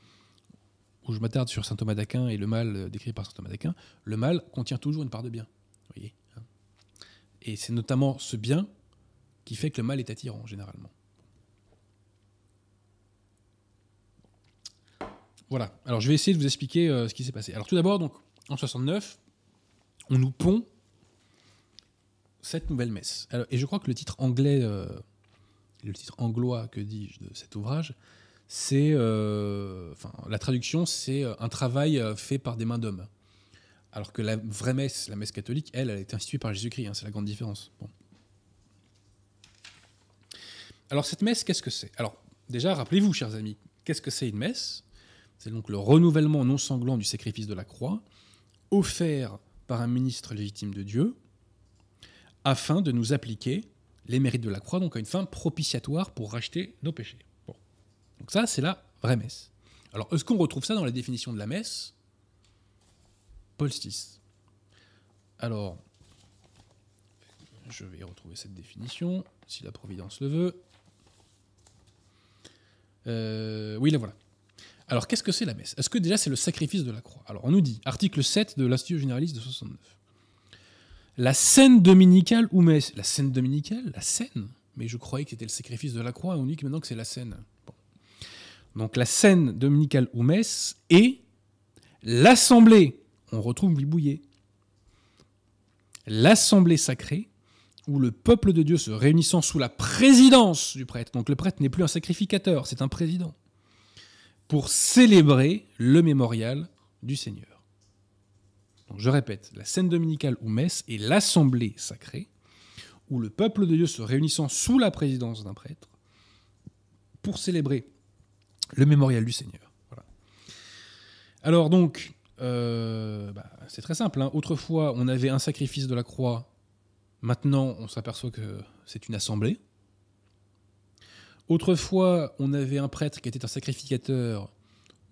S1: où je m'attarde sur saint Thomas d'Aquin et le mal euh, décrit par saint Thomas d'Aquin. Le mal contient toujours une part de bien. voyez, hein. et c'est notamment ce bien qui fait que le mal est attirant, généralement. Voilà. Alors, je vais essayer de vous expliquer euh, ce qui s'est passé. Alors, tout d'abord, donc, en 69, on nous pond cette nouvelle messe. Et je crois que le titre anglais, euh, le titre anglois, que dis-je, de cet ouvrage, c'est. euh, la traduction, c'est un travail fait par des mains d'hommes. Alors que la vraie messe, la messe catholique, elle, elle a été instituée par Jésus-Christ. hein, c'est la grande différence. Alors, cette messe, qu'est-ce que c'est? Alors, déjà, rappelez-vous, chers amis, qu'est-ce que c'est une messe? C'est donc le renouvellement non sanglant du sacrifice de la croix, offert par un ministre légitime de Dieu, afin de nous appliquer les mérites de la croix, donc à une fin propitiatoire pour racheter nos péchés. Donc ça, c'est la vraie messe. Alors, est-ce qu'on retrouve ça dans la définition de la messe? Paul VI. Alors, je vais retrouver cette définition, si la Providence le veut. Euh, oui, la voilà. Alors, qu'est-ce que c'est la messe? Est-ce que déjà c'est le sacrifice de la croix? Alors, on nous dit, article 7 de l'Institut Généraliste de 69. La scène dominicale ou messe? La scène dominicale La scène Mais je croyais que c'était le sacrifice de la croix, on dit que maintenant que c'est la scène. Donc, la scène dominicale ou messe et l'assemblée. On retrouve Vibouillet. L'assemblée sacrée où le peuple de Dieu se réunissant sous la présidence du prêtre. Donc le prêtre n'est plus un sacrificateur, c'est un président. Pour célébrer le mémorial du Seigneur. Je répète, la scène dominicale ou messe est l'assemblée sacrée où le peuple de Dieu se réunissant sous la présidence d'un prêtre pour célébrer le mémorial du Seigneur. Alors donc, euh, bah, c'est très simple. hein. Autrefois, on avait un sacrifice de la croix Maintenant, on s'aperçoit que c'est une assemblée. Autrefois, on avait un prêtre qui était un sacrificateur.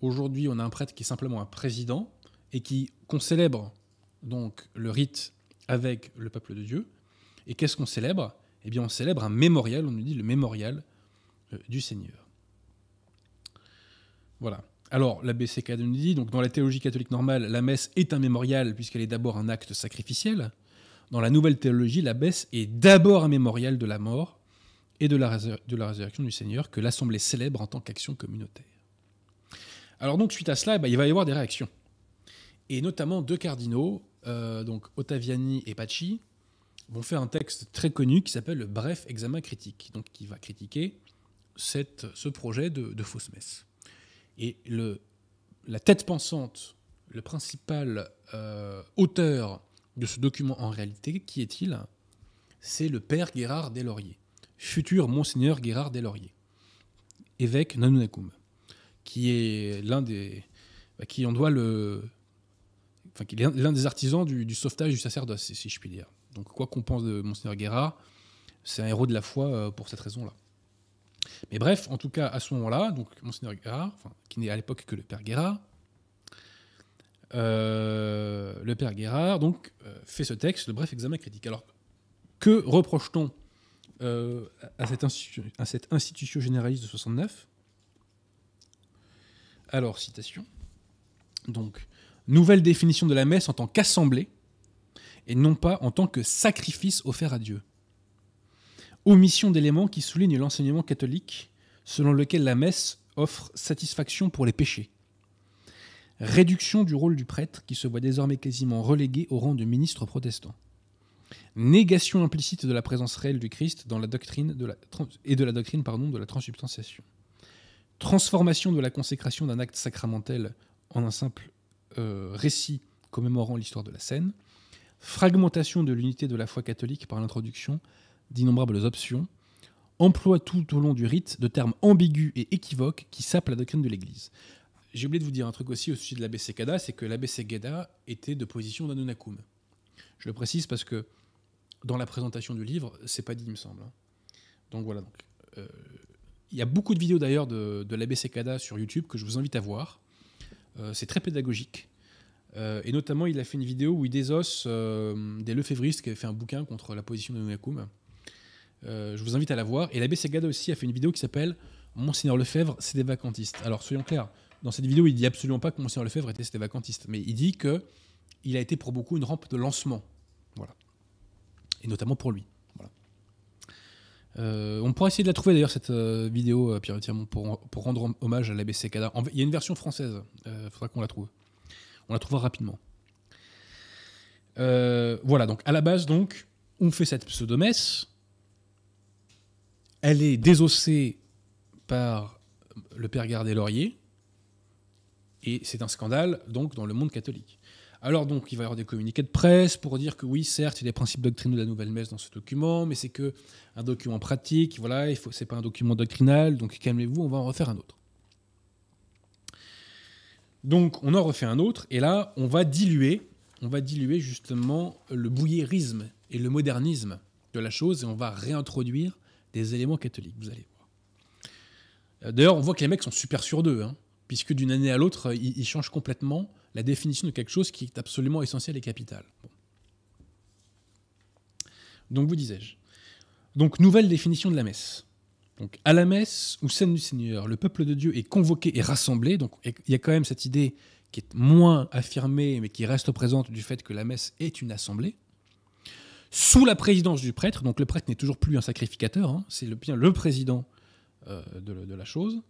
S1: Aujourd'hui, on a un prêtre qui est simplement un président et qui qu'on célèbre donc le rite avec le peuple de Dieu. Et qu'est-ce qu'on célèbre? Eh bien, on célèbre un mémorial. On nous dit le mémorial euh, du Seigneur. Voilà. Alors, la BCK nous dit donc dans la théologie catholique normale, la messe est un mémorial puisqu'elle est d'abord un acte sacrificiel. Dans la nouvelle théologie, la messe est d'abord un mémorial de la mort et de la, résurrection du Seigneur que l'Assemblée célèbre en tant qu'action communautaire. Alors donc, suite à cela, eh ben, il va y avoir des réactions. Et notamment deux cardinaux, euh, donc Ottaviani et Paci, vont faire un texte très connu qui s'appelle le Bref examen critique, donc qui va critiquer cette, ce projet de, de fausse messe. Et le, la tête pensante, le principal euh, auteur de ce document en réalité, qui est-il? C'est le père Guérard Deslauriers, futur monseigneur Guérard Deslauriers, évêque Nanunakum, qui est l'un des, bah, qui en doit le, enfin qui est l'un des artisans du, sauvetage du sacerdoce, si- je puis dire. Donc quoi qu'on pense de monseigneur Guérard, c'est un héros de la foi euh, pour cette raison-là. Mais bref, en tout cas, à ce moment-là, donc Monseigneur Guérard, qui n'est à l'époque que le père Guérard, euh, le père Guérard donc euh, fait ce texte, le bref examen critique. Alors, que reproche-t-on euh, à, à cette institution généraliste de 69 Alors, citation. Donc, nouvelle définition de la messe en tant qu'assemblée et non pas en tant que sacrifice offert à Dieu. Omission d'éléments qui soulignent l'enseignement catholique selon lequel la messe offre satisfaction pour les péchés. Réduction du rôle du prêtre qui se voit désormais quasiment relégué au rang de ministre protestant. Négation implicite de la présence réelle du Christ dans la doctrine et de la doctrine pardon, de la transsubstantiation. Transformation de la consécration d'un acte sacramentel en un simple euh, récit commémorant l'histoire de la scène. Fragmentation de l'unité de la foi catholique par l'introduction d'innombrables options. Emploi tout au long du rite de termes ambigus et équivoques qui sapent la doctrine de l'Église j'ai oublié de vous dire un truc aussi au sujet de l'abbé Sekada, c'est que l'abbé Sekada était de position d'Anunakum. Je le précise parce que dans la présentation du livre, c'est pas dit, il me semble. Hein. Donc voilà. Donc, euh, il y a beaucoup de vidéos d'ailleurs de, de l'abbé Sekada sur YouTube que je vous invite à voir. Euh, c'est très pédagogique. Euh, et notamment, il a fait une vidéo où il désosse des lefévristes qui avaient fait un bouquin contre la position d'Anunakum. je vous invite à la voir. Et l'abbé Sekada aussi a fait une vidéo qui s'appelle Monseigneur Lefebvre, c'est des vacantistes. Alors soyons clairs, dans cette vidéo, il dit absolument pas que Monseigneur Lefebvre était, vacantiste, mais il dit que il a été pour beaucoup une rampe de lancement. Voilà. Et notamment pour lui. Euh, on pourra essayer de la trouver d'ailleurs, cette euh, vidéo, euh, Pierre pour, pour, rendre hommage à l'ABC Cada. Il y a une version française, il faudra qu'on la trouve. On la trouvera rapidement. voilà, donc à la base, donc, on fait cette pseudomesse. Elle est désossée par le père Gardé-Laurier, et c'est un scandale, donc, dans le monde catholique. Alors, donc, il va y avoir des communiqués de presse pour dire que oui, certes, il y a des principes doctrinaux de la nouvelle messe dans ce document, mais c'est que un document pratique, voilà, il faut, c'est pas un document doctrinal, donc calmez-vous, on va en refaire un autre. Donc, on en refait un autre, et là, on va diluer, on va diluer justement le bouillérisme et le modernisme de la chose, et on va réintroduire des éléments catholiques, vous allez voir. Euh, d'ailleurs, on voit que les mecs sont super sûrs d'eux, hein puisque d'une année à l'autre, il, change complètement la définition de quelque chose qui est absolument essentiel et capital. Donc, vous disais-je. Donc, nouvelle définition de la messe. Donc, à la messe ou scène du Seigneur, le peuple de Dieu est convoqué et rassemblé. Donc, il y a quand même cette idée qui est moins affirmée, mais qui reste présente du fait que la messe est une assemblée. Sous la présidence du prêtre, donc le prêtre n'est toujours plus un sacrificateur, hein, c'est bien le président euh, de, la chose.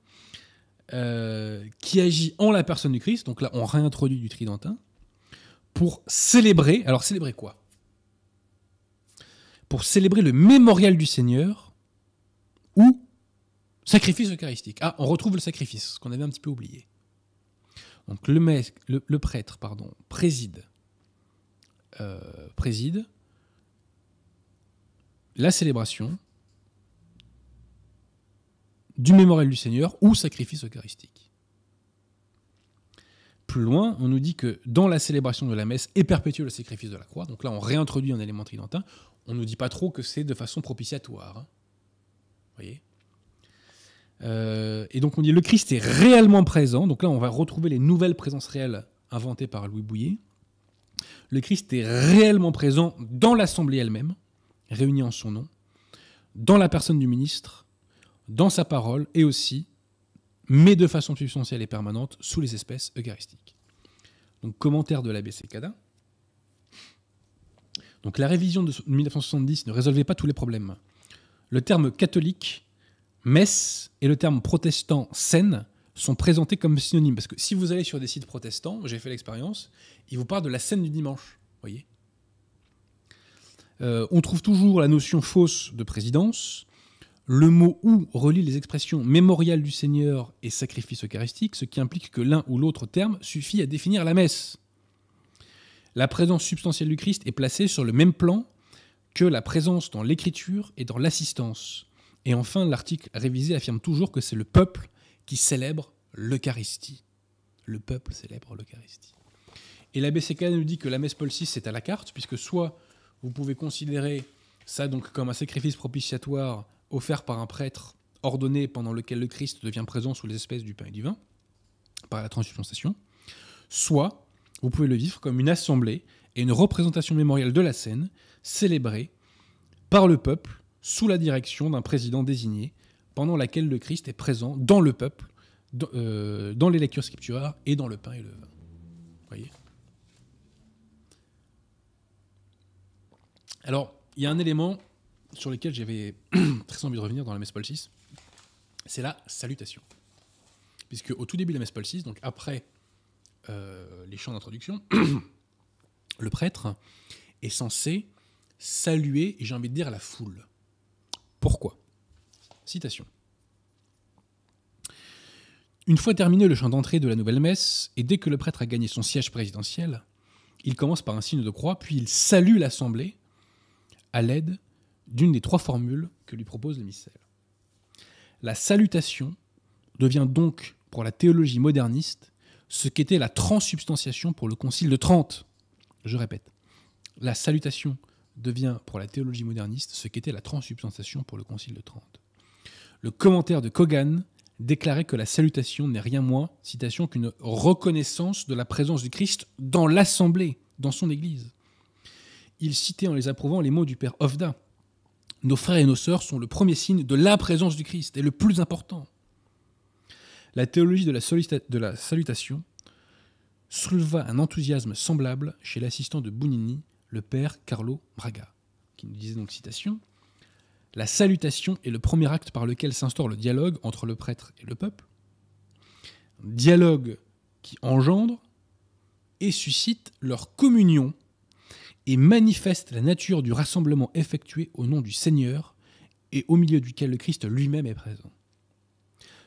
S1: Euh, qui agit en la personne du Christ, donc là on réintroduit du tridentin, pour célébrer, alors célébrer quoi? Pour célébrer le mémorial du Seigneur ou sacrifice eucharistique. Ah, on retrouve le sacrifice, ce qu'on avait un petit peu oublié. Donc le, prêtre pardon, préside, euh, préside la célébration du mémorial du Seigneur ou sacrifice eucharistique. Plus loin, on nous dit que dans la célébration de la messe est perpétué le sacrifice de la croix. Donc là, on réintroduit un élément tridentin. On ne nous dit pas trop que c'est de façon propitiatoire. Hein. voyez? Euh, Et donc on dit le Christ est réellement présent. Donc là, on va retrouver les nouvelles présences réelles inventées par Louis Bouillet. Le Christ est réellement présent dans l'assemblée elle-même, réunie en son nom, dans la personne du ministre, dans sa parole et aussi, mais de façon substantielle et permanente, sous les espèces eucharistiques. Donc, commentaire de l'abbé Cada. Donc, la révision de 1970 ne résolvait pas tous les problèmes. Le terme catholique, messe, et le terme protestant, scène, sont présentés comme synonymes. Parce que si vous allez sur des sites protestants, j'ai fait l'expérience, ils vous parlent de la scène du dimanche. voyez euh, On trouve toujours la notion fausse de présidence, le mot ou relie les expressions mémorial du Seigneur et sacrifice eucharistique, ce qui implique que l'un ou l'autre terme suffit à définir la messe. La présence substantielle du Christ est placée sur le même plan que la présence dans l'écriture et dans l'assistance. Et enfin, l'article révisé affirme toujours que c'est le peuple qui célèbre l'Eucharistie. Le peuple célèbre l'Eucharistie. Et la BCK nous dit que la messe Paul VI, c'est à la carte, puisque soit vous pouvez considérer Ça donc comme un sacrifice propitiatoire offert par un prêtre ordonné pendant lequel le Christ devient présent sous les espèces du pain et du vin, par la transsubstantiation, soit vous pouvez le vivre comme une assemblée et une représentation mémorielle de la scène, célébrée par le peuple sous la direction d'un président désigné, pendant laquelle le Christ est présent dans le peuple, dans, euh, les lectures scripturaires et dans le pain et le vin. Voyez? Alors, il y a un élément sur lequel j'avais [CLEARS THROAT] très envie de revenir dans la messe Paul VI, c'est la salutation. Puisque au tout début de la messe Paul VI, donc après euh, les chants d'introduction, [CLEARS THROAT] le prêtre est censé saluer, et j'ai envie de dire, la foule. Pourquoi? Citation. Une fois terminé le chant d'entrée de la nouvelle messe, et dès que le prêtre a gagné son siège présidentiel, il commence par un signe de croix, puis il salue l'assemblée à l'aide d'une des trois formules que lui propose le missel. La salutation devient donc, pour la théologie moderniste, ce qu'était la transsubstantiation pour le Concile de Trente. Je répète, la salutation devient pour la théologie moderniste ce qu'était la transsubstantiation pour le Concile de Trente. Le commentaire de Kogan déclarait que la salutation n'est rien moins, citation, qu'une reconnaissance de la présence du Christ dans l'assemblée, dans son Église. Il citait en les approuvant les mots du Père Ofda. Nos frères et nos sœurs sont le premier signe de la présence du Christ et le plus important. La théologie de la, salutation souleva un enthousiasme semblable chez l'assistant de Bounini, le père Carlo Braga, qui nous disait donc citation La salutation est le premier acte par lequel s'instaure le dialogue entre le prêtre et le peuple. dialogue qui engendre et suscite leur communion et manifeste la nature du rassemblement effectué au nom du Seigneur et au milieu duquel le Christ lui-même est présent.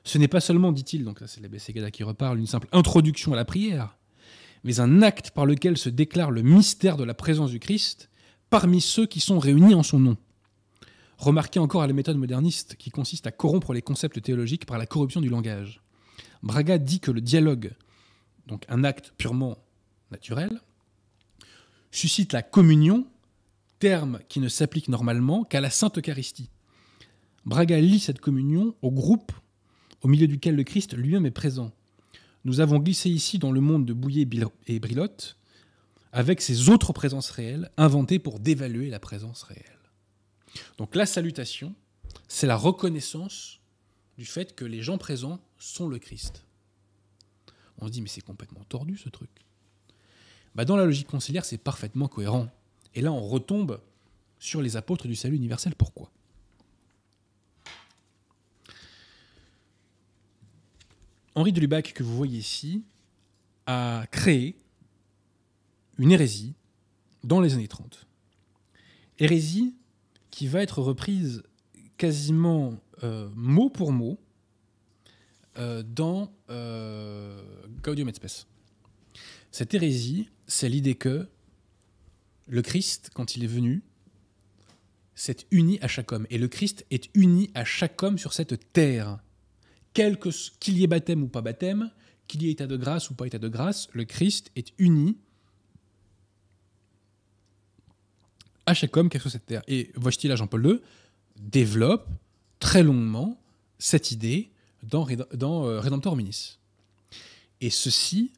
S1: Ce n'est pas seulement, dit-il, donc c'est l'abbé Segada qui reparle, une simple introduction à la prière, mais un acte par lequel se déclare le mystère de la présence du Christ parmi ceux qui sont réunis en son nom. Remarquez encore à la méthode moderniste qui consiste à corrompre les concepts théologiques par la corruption du langage. Braga dit que le dialogue, donc un acte purement naturel, suscite la communion, terme qui ne s'applique normalement qu'à la Sainte Eucharistie. Braga lit cette communion au groupe au milieu duquel le Christ lui-même est présent. Nous avons glissé ici dans le monde de Bouillet et Brilotte avec ces autres présences réelles inventées pour dévaluer la présence réelle. Donc la salutation, c'est la reconnaissance du fait que les gens présents sont le Christ. On se dit mais c'est complètement tordu ce truc. Bah, dans la logique conciliaire, c'est parfaitement cohérent. Et là, on retombe sur les apôtres du salut universel. Pourquoi? Henri de Lubac, que vous voyez ici, a créé une hérésie dans les années 30. Hérésie qui va être reprise quasiment euh, mot pour mot euh, dans euh, Gaudium et Spes. Cette hérésie, c'est l'idée que le Christ, quand il est venu, s'est uni à chaque homme. Et le Christ est uni à chaque homme sur cette terre. Qu'il y ait baptême ou pas baptême, qu'il y ait état de grâce ou pas état de grâce, le Christ est uni à chaque homme qui est sur cette terre. Et Wojtyla Jean-Paul II développe très longuement cette idée dans, dans euh, Redemptor Minis. Et ceci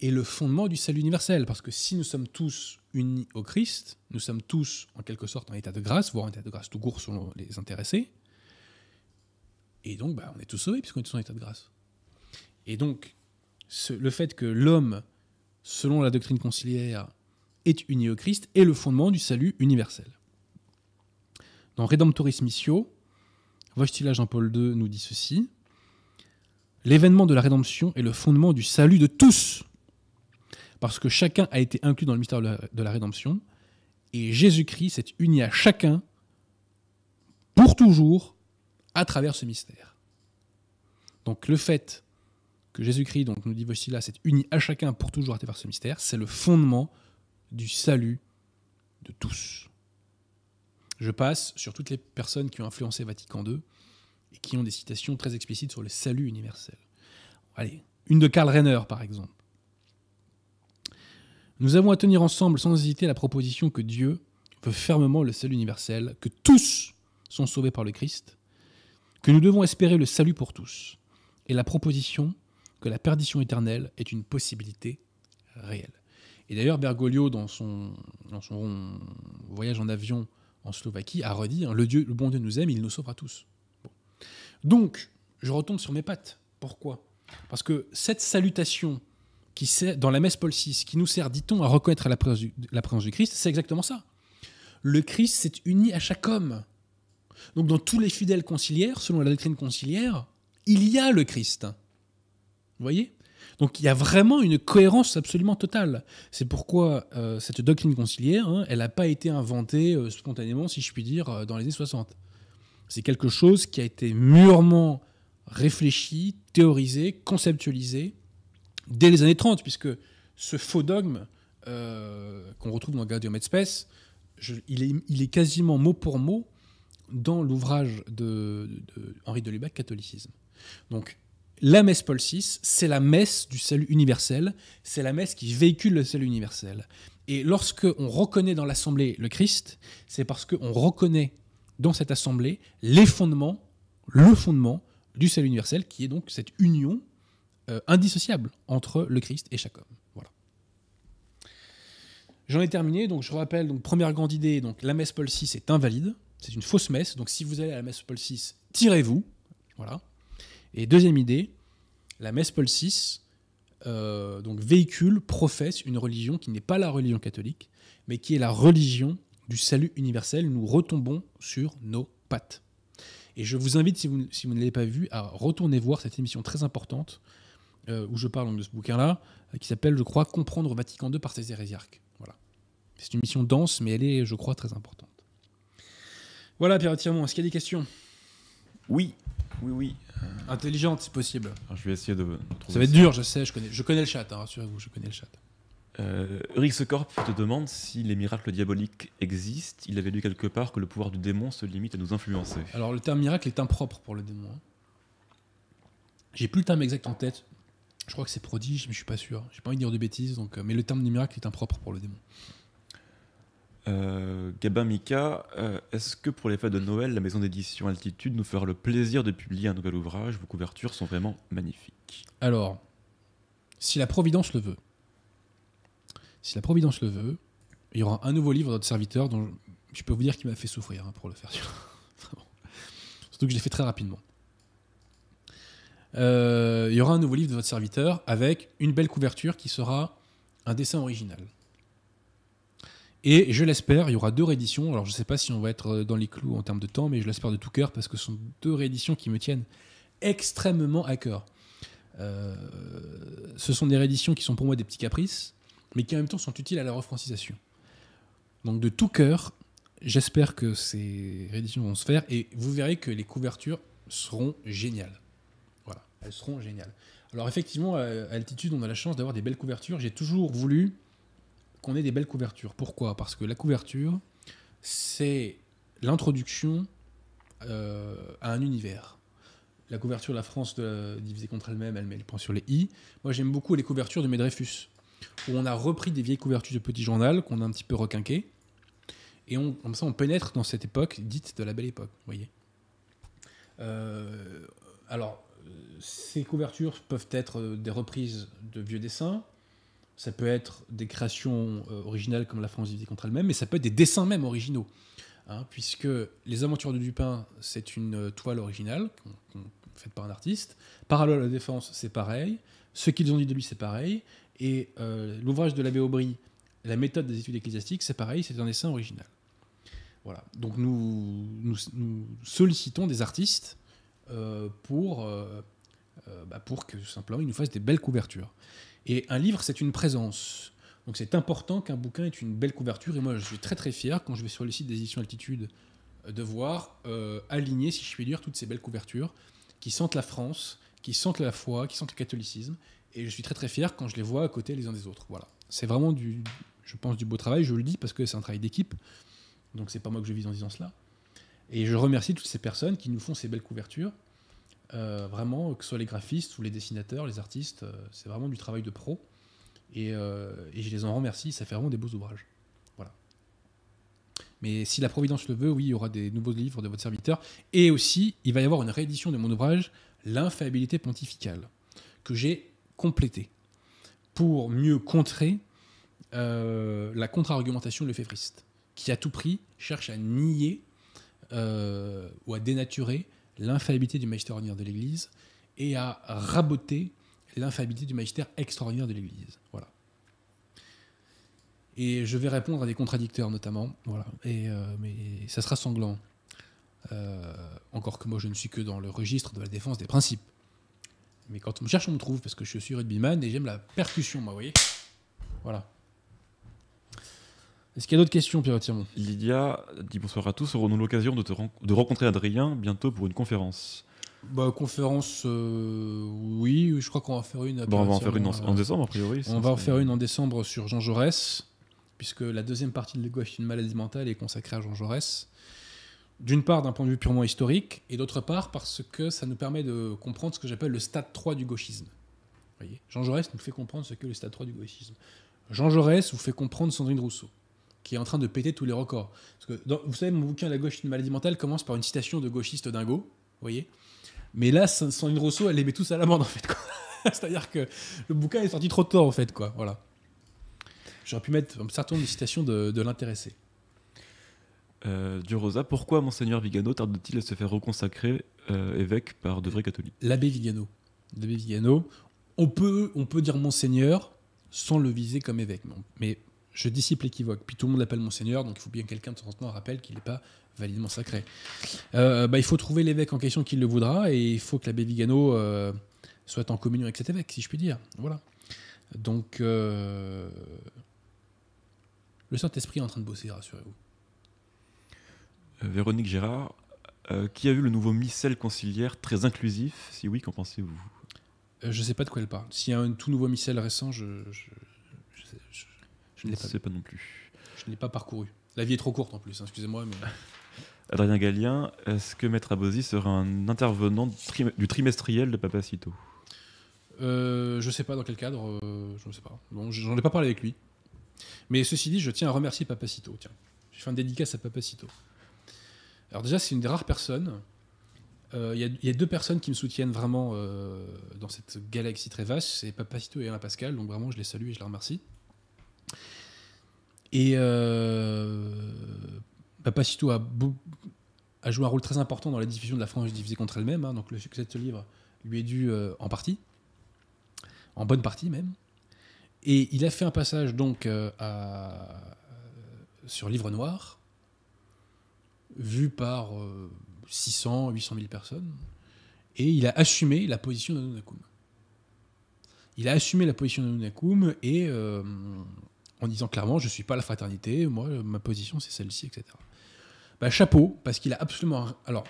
S1: est le fondement du salut universel. Parce que si nous sommes tous unis au Christ, nous sommes tous en quelque sorte en état de grâce, voire en état de grâce tout court selon les intéressés. Et donc, bah, on est tous sauvés puisqu'on est tous en état de grâce. Et donc, le fait que l'homme, selon la doctrine conciliaire, est uni au Christ est le fondement du salut universel. Dans Redemptoris Missio, Wojtyla Jean-Paul II nous dit ceci L'événement de la rédemption est le fondement du salut de tous parce que chacun a été inclus dans le mystère de la, rédemption, et Jésus-Christ s'est uni à chacun pour toujours à travers ce mystère. Donc le fait que Jésus-Christ, donc nous dit là, s'est uni à chacun pour toujours à travers ce mystère, c'est le fondement du salut de tous. Je passe sur toutes les personnes qui ont influencé Vatican II et qui ont des citations très explicites sur le salut universel. Allez, une de Karl Renner par exemple. Nous avons à tenir ensemble sans hésiter la proposition que Dieu, veut fermement le salut universel, que tous sont sauvés par le Christ, que nous devons espérer le salut pour tous, et la proposition que la perdition éternelle est une possibilité réelle. Et d'ailleurs, Bergoglio, dans son, voyage en avion en Slovaquie, a redit hein, le, Dieu, le bon Dieu nous aime, il nous sauvera tous. Donc, je retombe sur mes pattes. Pourquoi? Parce que cette salutation qui sert, dans la messe Paul VI, qui nous sert, dit-on, à reconnaître la présence, du, Christ, c'est exactement ça. Le Christ s'est uni à chaque homme. Donc, dans tous les fidèles conciliaires, selon la doctrine conciliaire, il y a le Christ. Vous voyez? Donc il y a vraiment une cohérence absolument totale. C'est pourquoi euh, cette doctrine conciliaire, hein, elle n'a pas été inventée euh, spontanément, si je puis dire, euh, dans les années 60. C'est quelque chose qui a été mûrement réfléchi, théorisé, conceptualisé dès les années 30, puisque ce faux dogme qu'on retrouve dans Gaudium et Spes, il, est, il, est, quasiment mot pour mot dans l'ouvrage de, de, Henri de Lubac, Catholicisme. Donc la messe Paul VI, c'est la messe du salut universel, c'est la messe qui véhicule le salut universel. Et lorsque on reconnaît dans l'assemblée le Christ, c'est parce qu'on reconnaît dans cette assemblée les fondements, le fondement du salut universel, qui est donc cette union euh, indissociable entre le Christ et chaque homme. Voilà. J'en ai terminé, donc je rappelle, donc première grande idée, donc la messe Paul VI est invalide, c'est une fausse messe, donc si vous allez à la messe Paul VI, tirez-vous, voilà. Et deuxième idée, la messe Paul VI euh, donc véhicule, professe une religion qui n'est pas la religion catholique, mais qui est la religion du salut universel. Nous retombons sur nos pattes. Et je vous invite, si vous, si vous ne l'avez pas vu, à retourner voir cette émission très importante euh, où je parle de ce bouquin-là, euh, qui s'appelle, je crois, Comprendre Vatican II par ses hérésiarques. Voilà. C'est une mission dense, mais elle est, je crois, très importante. Voilà, Pierre Tirmont, est-ce qu'il y a des questions?
S2: Oui, oui, oui.
S1: Intelligente, si possible.
S2: Alors, je vais essayer de.
S1: Ça va être dur, je sais, je connais, je connais le chat, hein, rassurez-vous, je connais le chat.
S2: Euh, Corp te demande si les miracles diaboliques existent. Il avait lu quelque part que le pouvoir du démon se limite à nous influencer.
S1: Alors, le terme miracle est impropre pour le démon. Hein. J'ai plus le terme exact en tête. Je crois que c'est prodige, mais je suis pas sûr. J'ai pas envie de dire de bêtises, donc, euh, mais le terme de miracle est impropre pour le démon.
S2: Euh, Gabin Mika, euh, est-ce que pour les fêtes de Noël, la maison d'édition Altitude nous fera le plaisir de publier un nouvel ouvrage? Vos couvertures sont vraiment magnifiques.
S1: Alors, si la Providence le veut, si la Providence le veut, il y aura un nouveau livre de notre serviteur dont je peux vous dire qu'il m'a fait souffrir hein, pour le faire. [LAUGHS] Surtout que je l'ai fait très rapidement. Euh, il y aura un nouveau livre de votre serviteur avec une belle couverture qui sera un dessin original. Et je l'espère, il y aura deux rééditions. Alors je ne sais pas si on va être dans les clous en termes de temps, mais je l'espère de tout cœur parce que ce sont deux rééditions qui me tiennent extrêmement à cœur. Euh, ce sont des rééditions qui sont pour moi des petits caprices, mais qui en même temps sont utiles à la refrancisation. Donc de tout cœur, j'espère que ces rééditions vont se faire et vous verrez que les couvertures seront géniales. Elles seront géniales. Alors effectivement, à altitude, on a la chance d'avoir des belles couvertures. J'ai toujours voulu qu'on ait des belles couvertures. Pourquoi? Parce que la couverture, c'est l'introduction euh, à un univers. La couverture de la France de, divisée contre elle-même, elle met le point sur les i. Moi, j'aime beaucoup les couvertures de Medrefus, où on a repris des vieilles couvertures de petits journal qu'on a un petit peu requinquées, et comme ça, on pénètre dans cette époque dite de la belle époque. voyez. Euh, alors, ces couvertures peuvent être des reprises de vieux dessins, ça peut être des créations euh, originales comme La France divisée contre elle-même, mais ça peut être des dessins même originaux. Hein, puisque Les Aventures de Dupin, c'est une euh, toile originale faite par un artiste. Parallèle à la Défense, c'est pareil. Ce qu'ils ont dit de lui, c'est pareil. Et euh, l'ouvrage de l'abbé Aubry, La méthode des études ecclésiastiques, c'est pareil, c'est un dessin original. Voilà. Donc nous, sollicitons des artistes pour, bah pour que simplement ils nous fassent des belles couvertures. Et un livre, c'est une présence. Donc c'est important qu'un bouquin ait une belle couverture. Et moi, je suis très très fier quand je vais sur le site des éditions Altitude euh, de voir euh, aligner, si je puis dire, toutes ces belles couvertures qui sentent la France, qui sentent la foi, qui sentent le catholicisme. Et je suis très très fier quand je les vois à côté les uns des autres. Voilà. C'est vraiment du, je pense, du beau travail. Je le dis parce que c'est un travail d'équipe. Donc c'est pas moi que je vise en disant cela. Et je remercie toutes ces personnes qui nous font ces belles couvertures. Euh, vraiment, que ce soit les graphistes ou les dessinateurs, les artistes, euh, c'est vraiment du travail de pro. Euh, et, je les en remercie, ça fait vraiment des beaux ouvrages. Voilà. Mais si la Providence le veut, oui, il y aura des nouveaux livres de votre serviteur. Et aussi, il va y avoir une réédition de mon ouvrage, L'infaillibilité pontificale, que j'ai complété pour mieux contrer la contre-argumentation de l'euphébriste, qui à tout prix cherche à nier euh, ou à dénaturer l'infaillibilité du magistère ordinaire de l'Église et à raboter l'infaillibilité du magistère extraordinaire de l'Église. Voilà. Et je vais répondre à des contradicteurs notamment. Voilà. Et, euh, mais ça sera sanglant. Euh, encore que moi, je ne suis que dans le registre de la défense des principes. Mais quand on me cherche, on me trouve parce que je suis rugbyman et j'aime la percussion, moi, vous voyez Voilà. Est-ce qu'il y a d'autres questions, Pierre Tirmont
S2: Lydia dit bonsoir à tous. Aurons-nous l'occasion de, te ren- de rencontrer Adrien bientôt pour une conférence?
S1: Bah, Conférence, euh, oui, je crois qu'on va faire une.
S2: Bon, on va en faire une en,
S1: euh,
S2: décembre, a priori.
S1: On va en faire une en décembre sur Jean Jaurès, puisque la deuxième partie de est une maladie mentale est consacrée à Jean Jaurès. D'une part, d'un point de vue purement historique, et d'autre part, parce que ça nous permet de comprendre ce que j'appelle le stade 3 du gauchisme. Vous voyez? Jean Jaurès nous fait comprendre ce qu'est le stade 3 du gauchisme. Jean Jaurès vous fait comprendre Sandrine Rousseau, qui est en train de péter tous les records. Parce que, dans- vous savez, mon bouquin La gauche une maladie mentale commence par une citation de gauchiste dingo, vous voyez Mais là, Sandrine Rousseau, elle les met tous à l'amende, en fait. [LAUGHS] C'est-à-dire que le bouquin est sorti trop tôt, en fait, quoi. Voilà. J'aurais pu mettre un certain nombre de citations de, de l'intéressé.
S2: Euh, du Rosa, pourquoi Monseigneur Vigano tarde-t-il à se faire reconsacrer euh, évêque par de vrais catholiques?
S1: L'abbé Vigano. L'abbé Vigano, on peut, on peut dire Monseigneur sans le viser comme évêque. Mais je dissipe l'équivoque. Puis tout le monde l'appelle Monseigneur, donc il faut bien que quelqu'un de temps en temps rappelle qu'il n'est pas validement sacré. Euh, bah, il faut trouver l'évêque en question qui le voudra, et il faut que l'abbé Vigano euh, soit en communion avec cet évêque, si je puis dire. Voilà. Donc, euh, le Saint-Esprit est en train de bosser, rassurez-vous.
S2: Véronique Gérard, qui a vu le nouveau missel conciliaire très inclusif? Si oui, qu'en pensez-vous?
S1: Je sais pas de quoi elle parle. S'il y a un tout nouveau missel récent, je, je, je, je- je ne
S2: ne
S1: l'ai pas,
S2: sais pas non plus.
S1: je ne l'ai pas parcouru. La vie est trop courte en plus, hein, excusez-moi. Mais... [LAUGHS]
S2: Adrien Gallien, est-ce que Maître Abosi sera un intervenant du, trim- du trimestriel de Papacito
S1: Euh, je sais pas dans quel cadre, euh, je ne sais pas. Bon, j'en ai pas parlé avec lui. Mais ceci dit, je tiens à remercier Papacito. Tiens, j'ai fait un dédicace à Papacito. Alors déjà, c'est une des rares personnes. euh, Il y, a- il y a deux personnes qui me soutiennent vraiment euh, dans cette galaxie très vaste, c'est Papacito et Alain Pascal. Donc vraiment, je les salue et je les remercie. Et euh, Papacito a, a joué un rôle très important dans la diffusion de la France divisée contre elle-même. hein. donc le succès de ce livre lui est dû euh, en partie en bonne partie même. Et il a fait un passage donc euh, sur Livre Noir, vu par euh, 600, 800 000 personnes, et il a assumé la position de Nunakum. Il a assumé la position de Nunakum et en disant clairement, je suis pas la fraternité, moi ma position c'est celle-ci, etc. Bah, chapeau, parce qu'il a absolument. Alors,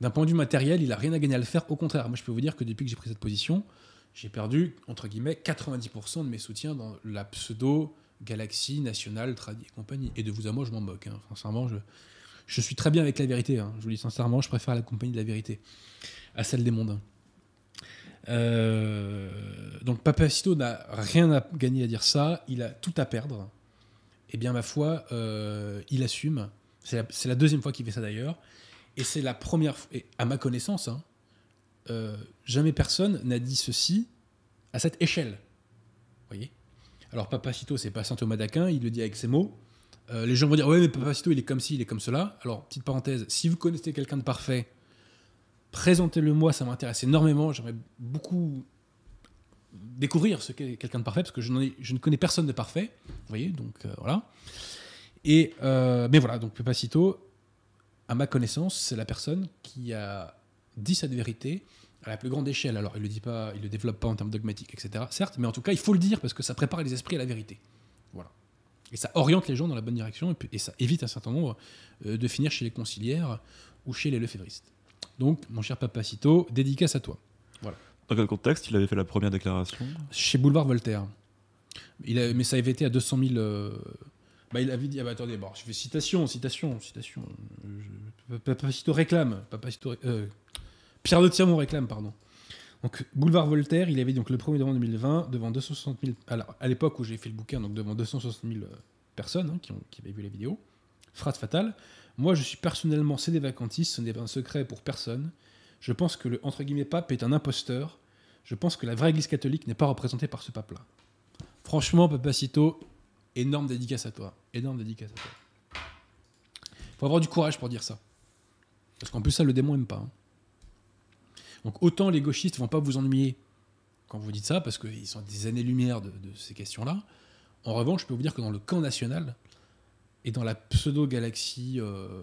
S1: d'un point de vue matériel, il a rien à gagner à le faire. Au contraire, moi je peux vous dire que depuis que j'ai pris cette position, j'ai perdu, entre guillemets, 90% de mes soutiens dans la pseudo-galaxie nationale, tradi et compagnie. Et de vous à moi, je m'en moque. hein. Sincèrement, je, je suis très bien avec la vérité. hein. Je vous dis sincèrement, je préfère la compagnie de la vérité à celle des mondains. Euh, donc Papacito n'a rien à gagner à dire ça, il a tout à perdre. Et bien ma foi, euh, il assume. C'est la, c'est la deuxième fois qu'il fait ça d'ailleurs. Et c'est la première fois, et à ma connaissance, hein, euh, jamais personne n'a dit ceci à cette échelle. Vous voyez? Alors Papacito, c'est pas saint Thomas d'Aquin, il le dit avec ses mots. Euh, les gens vont dire ouais mais Papacito il est comme ci, il est comme cela. Alors petite parenthèse, si vous connaissez quelqu'un de parfait, présentez-le moi, ça m'intéresse énormément. J'aimerais beaucoup découvrir ce qu'est quelqu'un de parfait parce que je, ne connais personne de parfait. Vous voyez donc euh, voilà. Et euh, mais voilà donc Papacito, à ma connaissance, c'est la personne qui a dit cette vérité à la plus grande échelle. Alors, il le dit pas, il le développe pas en termes dogmatiques, etc. Certes, mais en tout cas, il faut le dire parce que ça prépare les esprits à la vérité. Voilà. Et ça oriente les gens dans la bonne direction et ça évite un certain nombre euh, de finir chez les conciliaires ou chez les lefévristes. Donc, mon cher Papacito, dédicace à toi.
S2: Dans quel contexte il avait fait la première déclaration?
S1: Chez Boulevard Voltaire. Il a, mais ça avait été à 200 000. euh, bah, il avait dit ah bah, attendez, bon, je fais citation, citation, citation. Je- Papacito réclame. Papacito, euh, Pierre de Tirmont réclame, pardon. Donc, Boulevard Voltaire, il avait donc le 1er novembre 2020 devant 260 000. Alors, à l'époque où j'ai fait le bouquin, donc devant 260 000 euh, personnes hein, qui, ont, qui avaient vu la vidéo. Phrase fatale. Moi, je suis personnellement cédé vacantiste, ce n'est pas un secret pour personne. Je pense que le entre guillemets pape est un imposteur. Je pense que la vraie Église catholique n'est pas représentée par ce pape-là. Franchement, Papacito, énorme dédicace à toi. Énorme dédicace à toi. Faut avoir du courage pour dire ça. Parce qu'en plus, ça, le démon aime pas. hein. Donc autant les gauchistes vont pas vous ennuyer quand vous dites ça, parce qu'ils sont des années-lumière de ces questions-là. En revanche, je peux vous dire que dans le camp national et dans la pseudo-galaxie euh,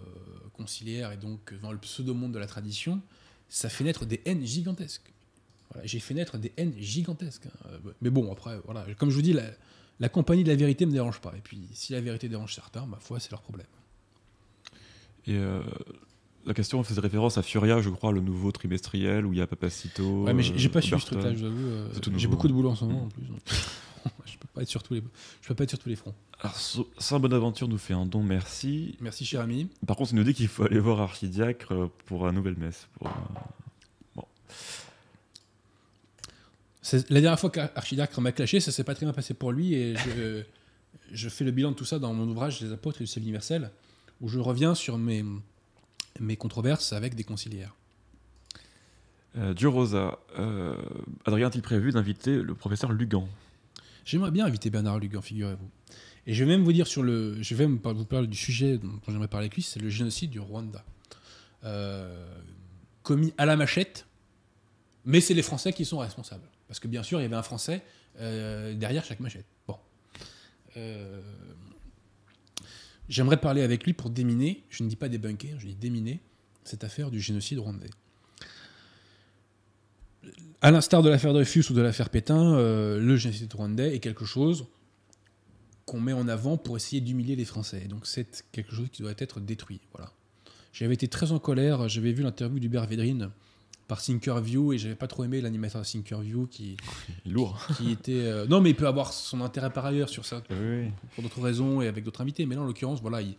S1: conciliaire et donc dans le pseudo-monde de la tradition, ça fait naître des haines gigantesques. Voilà, J'ai fait naître des haines gigantesques. hein. Euh, Mais bon, après, voilà, comme je vous dis, la, compagnie de la vérité me dérange pas. Et puis, si la vérité dérange certains, ma foi, c'est leur problème.
S2: Et euh, la question faisait référence à Furia, je crois, le nouveau trimestriel où il y a Papacito.
S1: Ouais, mais j'ai pas
S2: euh,
S1: suivi ce truc-là, je vous avoue. euh, J'ai beaucoup de boulot en ce moment en plus. donc [LAUGHS] je peux pas être sur tous les, je peux pas être sur tous les fronts.
S2: Alors, Saint Bonaventure nous fait un don, merci.
S1: Merci, cher ami.
S2: Par contre, il nous dit qu'il faut aller voir Archidiacre euh, pour une nouvelle messe. Pour,
S1: C'est- La dernière fois qu'Archidiacre m'a clashé, ça s'est pas très bien passé pour lui et je, [LAUGHS] je fais le bilan de tout ça dans mon ouvrage Les apôtres et le ciel universel, où je reviens sur mes, mes controverses avec des conciliaires.
S2: Euh, Dieu Rosa, euh, Adrien a-t-il prévu d'inviter le professeur Lugan?
S1: J'aimerais bien inviter Bernard Lugan, figurez-vous. Et je vais même vous dire sur le. Je vais même vous parler du sujet dont dont j'aimerais parler avec lui, c'est le génocide du Rwanda. Euh, commis à la machette, mais c'est les Français qui sont responsables. Parce que bien sûr, il y avait un Français euh, derrière chaque machette. Bon. Euh, J'aimerais parler avec lui pour déminer, je ne dis pas débunker, je dis déminer, cette affaire du génocide rwandais. À l'instar de l'affaire Dreyfus ou de l'affaire Pétain, euh, le génocide rwandais est quelque chose qu'on met en avant pour essayer d'humilier les Français. Donc c'est quelque chose qui doit être détruit. Voilà. J'avais été très en colère, j'avais vu l'interview d'Hubert Védrine par Thinkerview et j'avais pas trop aimé l'animateur de Thinkerview qui, [LAUGHS]
S2: Lourd.
S1: qui était... euh, Non mais il peut avoir son intérêt par ailleurs sur ça,
S2: Oui,
S1: pour d'autres raisons et avec d'autres invités. Mais là, en l'occurrence, voilà, il,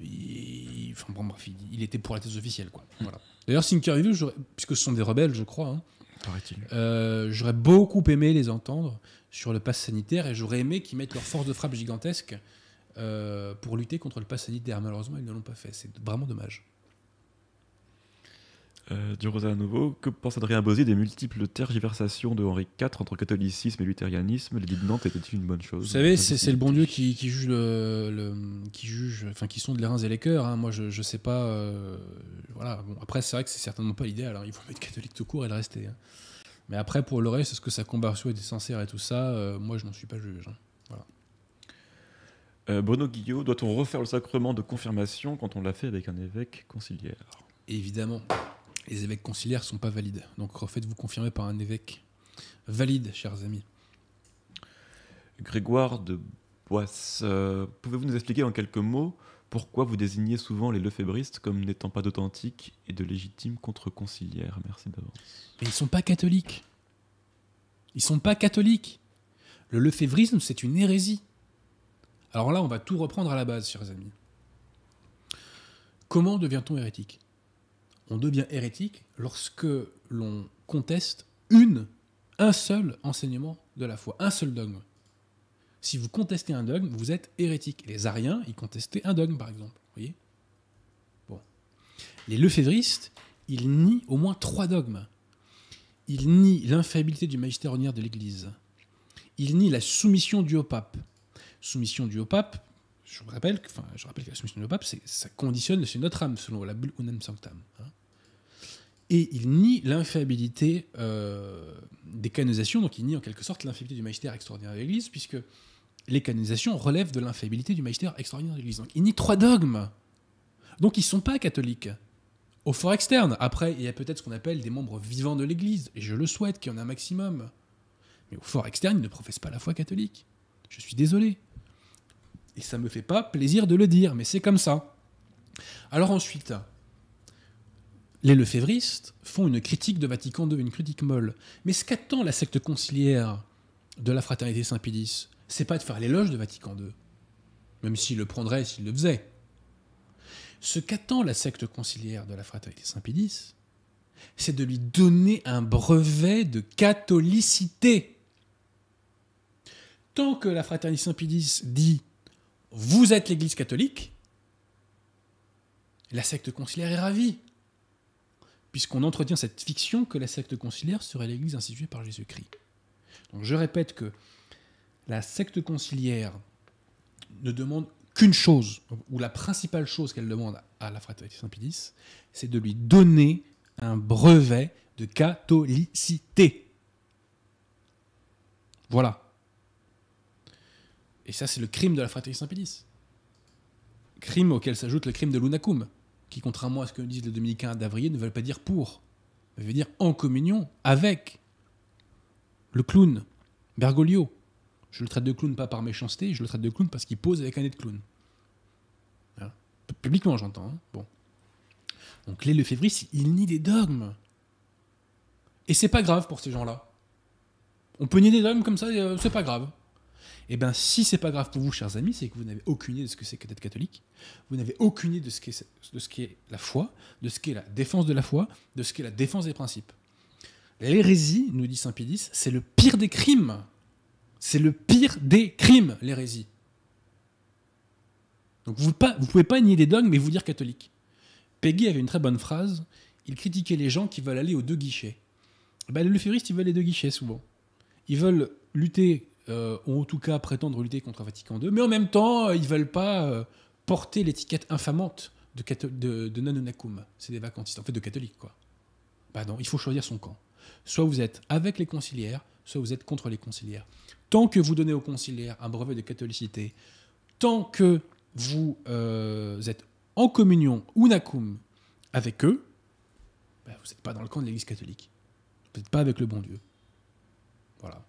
S1: il- enfin, bon, bref, il, il était pour la thèse officielle, quoi. Voilà. D'ailleurs, Thinkerview, puisque ce sont des rebelles, je crois, hein, euh, j'aurais beaucoup aimé les entendre sur le pass sanitaire et j'aurais aimé qu'ils mettent leur force de frappe gigantesque euh, pour lutter contre le pass sanitaire. Malheureusement, ils ne l'ont pas fait. C'est vraiment dommage.
S2: Euh, Dieu Rosa à nouveau, que pense Adrien Bosy des multiples tergiversations de Henri IV entre catholicisme et luthérianisme? L'édit de Nantes était-il une bonne chose?
S1: Vous savez, c'est c'est le bon Dieu qui, qui juge le, le- qui juge, enfin qui sonde les reins et les cœurs. hein. Moi, je, je sais pas. euh, voilà. Bon, après, c'est vrai que c'est certainement pas l'idéal. hein. Il faut mettre catholique tout court et le rester. hein. Mais après, pour le reste, est-ce que sa conversion était sincère et tout ça euh, Moi, je n'en suis pas juge.
S2: Bruno Guillot, doit-on refaire le sacrement de confirmation quand on l'a fait avec un évêque conciliaire?
S1: Évidemment, les évêques conciliaires sont pas valides. Donc, refaites-vous confirmer par un évêque valide, chers amis.
S2: Grégoire de Boisse, euh, pouvez-vous nous expliquer en quelques mots pourquoi vous désignez souvent les lefébristes comme n'étant pas d'authentiques et de légitimes contre-conciliaires? Merci d'avance.
S1: Mais ils sont pas catholiques. Ils sont pas catholiques. Le lefévrisme, c'est une hérésie. Alors là, on va tout reprendre à la base, chers amis. Comment devient-on hérétique? On devient hérétique lorsque l'on conteste une, un seul enseignement de la foi, un seul dogme. Si vous contestez un dogme, vous êtes hérétique. Les ariens, ils contestaient un dogme, par exemple. Les lefévristes, ils nient au moins trois dogmes. Ils nient l'infaillibilité du magistère ordinaire de l'Église. Ils nient la soumission due au pape. Soumission due au pape, je vous rappelle, que- enfin, je rappelle que la soumission au pape, ça conditionne c'est notre âme, selon la bulle unam sanctam. hein. Et il nie l'infaillibilité euh, des canonisations, donc il nie en quelque sorte l'infaillibilité du magistère extraordinaire de l'Église, puisque les canonisations relèvent de l'infaillibilité du magistère extraordinaire de l'Église. Donc il nie trois dogmes. Donc ils ne sont pas catholiques. Au fort externe, après, il y a peut-être ce qu'on appelle des membres vivants de l'Église, et je le souhaite qu'il y en ait un maximum. Mais au fort externe, ils ne professent pas la foi catholique. Je suis désolé. Et ça me fait pas plaisir de le dire, mais c'est comme ça. Alors ensuite, les lefévristes font une critique de Vatican II, une critique molle. Mais ce qu'attend la secte conciliaire de la fraternité Saint-Pédis, c'est pas de faire l'éloge de Vatican II, même s'il le prendrait s'il le faisait. Ce qu'attend la secte conciliaire de la fraternité Saint-Pédis, c'est de lui donner un brevet de catholicité. Tant que la fraternité Saint-Pédis dit vous êtes l'Église catholique, La secte conciliaire est ravie, puisqu'on entretient cette fiction que la secte conciliaire serait l'Église instituée par Jésus-Christ. Donc je répète que la secte conciliaire ne demande qu'une chose, ou la principale chose qu'elle demande à la fraternité Saint-Pédis, c'est de lui donner un brevet de catholicité. Voilà. Et ça, c'est le crime de la fraternité Saint-Pédis. Crime auquel s'ajoute le crime de l'unacum, qui, contrairement à ce que disent les dominicains d'Avrier, ne veut pas dire pour, mais veut dire en communion avec le clown, Bergoglio. Je le traite de clown pas par méchanceté, je le traite de clown parce qu'il pose avec un nez de clown. Publiquement, j'entends. Hein. bon. Donc les Lefebvre, il nie des dogmes. Et c'est pas grave pour ces gens-là. On peut nier des dogmes comme ça, euh, c'est pas grave. Eh bien, si c'est pas grave pour vous, chers amis, c'est que vous n'avez aucune idée de ce que c'est que d'être catholique. Vous n'avez aucune idée de ce qu'est la foi, de ce qu'est la défense de la foi, de ce qu'est la défense des principes. L'hérésie, nous dit Saint Pédis, c'est le pire des crimes. C'est le pire des crimes, l'hérésie. Donc vous ne pouvez pas nier des dogmes mais vous dire catholique. Peggy avait une très bonne phrase. Il critiquait les gens qui veulent aller aux deux guichets. Ben, les leféristes, ils veulent les deux guichets souvent. Ils veulent lutter, euh, ou en tout cas prétendre lutter contre Vatican II, mais en même temps, euh, ils veulent pas euh, porter l'étiquette infamante de, de, de C'est des vacantistes, en fait de catholiques, quoi. Bah non, il faut choisir son camp. Soit vous êtes avec les conciliaires, soit vous êtes contre les conciliaires. Tant que vous donnez aux conciliaires un brevet de catholicité, tant que vous êtes en communion unacum avec eux, bah, vous n'êtes pas dans le camp de l'Église catholique. Vous n'êtes pas avec le bon Dieu. Voilà.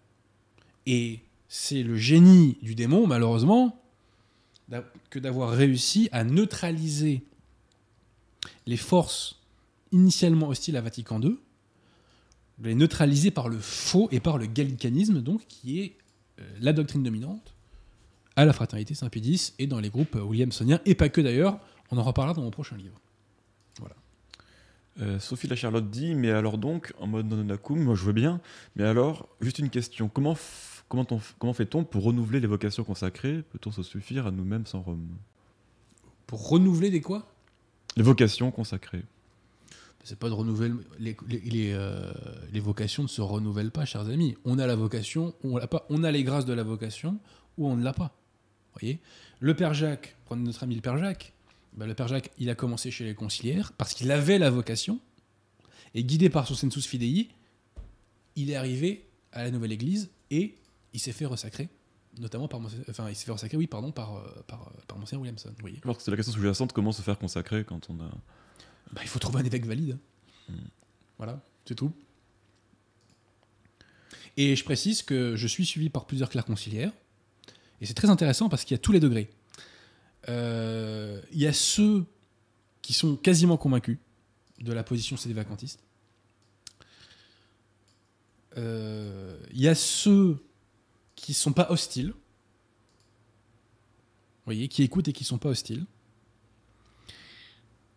S1: Et c'est le génie du démon, malheureusement, que d'avoir réussi à neutraliser les forces initialement hostiles à Vatican II, les neutraliser par le faux et par le gallicanisme, donc, qui est euh, la doctrine dominante à la fraternité Saint-Pédis et dans les groupes williamsoniens, et pas que d'ailleurs, on en reparlera dans mon prochain livre. Voilà.
S2: Euh, Sophie la Charlotte dit Mais alors donc, en mode non-onacum, moi je veux bien, mais alors, juste une question comment, comment, comment fait-on pour renouveler les vocations consacrées? Peut-on se suffire à nous-mêmes sans Rome?
S1: Pour renouveler des quoi?
S2: Les vocations consacrées.
S1: C'est pas de. Les, les, euh, les, vocations ne se renouvellent pas, chers amis. On a la vocation, on l'a pas. On a les grâces de la vocation ou on ne l'a pas. voyez? Le Père Jacques, prenez notre ami le Père Jacques, bah, le Père Jacques, il a commencé chez les conciliaires parce qu'il avait la vocation, et guidé par son sensus fidei, il est arrivé à la nouvelle église et il s'est fait ressacrer, notamment par, enfin, il s'est fait ressacrer, oui, pardon, par, euh, par, euh, par Monseigneur Williamson.
S2: Alors c'est la question sous-jacente, comment se faire consacrer quand on a.
S1: Bah, il faut trouver un évêque valide. Hmm. Voilà, c'est tout. Et je précise que je suis suivi par plusieurs clercs conciliaires, et c'est très intéressant parce qu'il y a tous les degrés. Euh, il y a ceux qui sont quasiment convaincus de la position. Euh, il y a ceux qui sont pas hostiles. Vous voyez, qui écoutent et qui sont pas hostiles.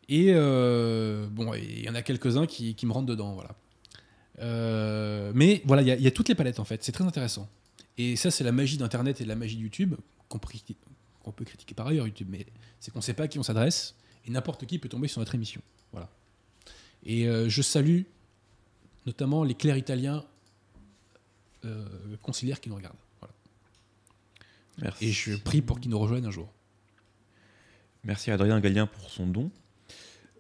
S1: Et euh, bon, il y en a quelques-uns qui, me rentrent dedans, voilà. mais voilà, il y, a toutes les palettes en fait. C'est très intéressant. Et ça, c'est la magie d'Internet et la magie de YouTube, qu'on peut critiquer par ailleurs YouTube, mais c'est qu'on ne sait pas à qui on s'adresse et n'importe qui peut tomber sur notre émission. Voilà. Et euh, je salue notamment les clercs italiens euh, conciliaires qui nous regardent. Merci. Et je prie pour qu'ils nous rejoignent un jour.
S2: Merci à Adrien Gallien pour son don.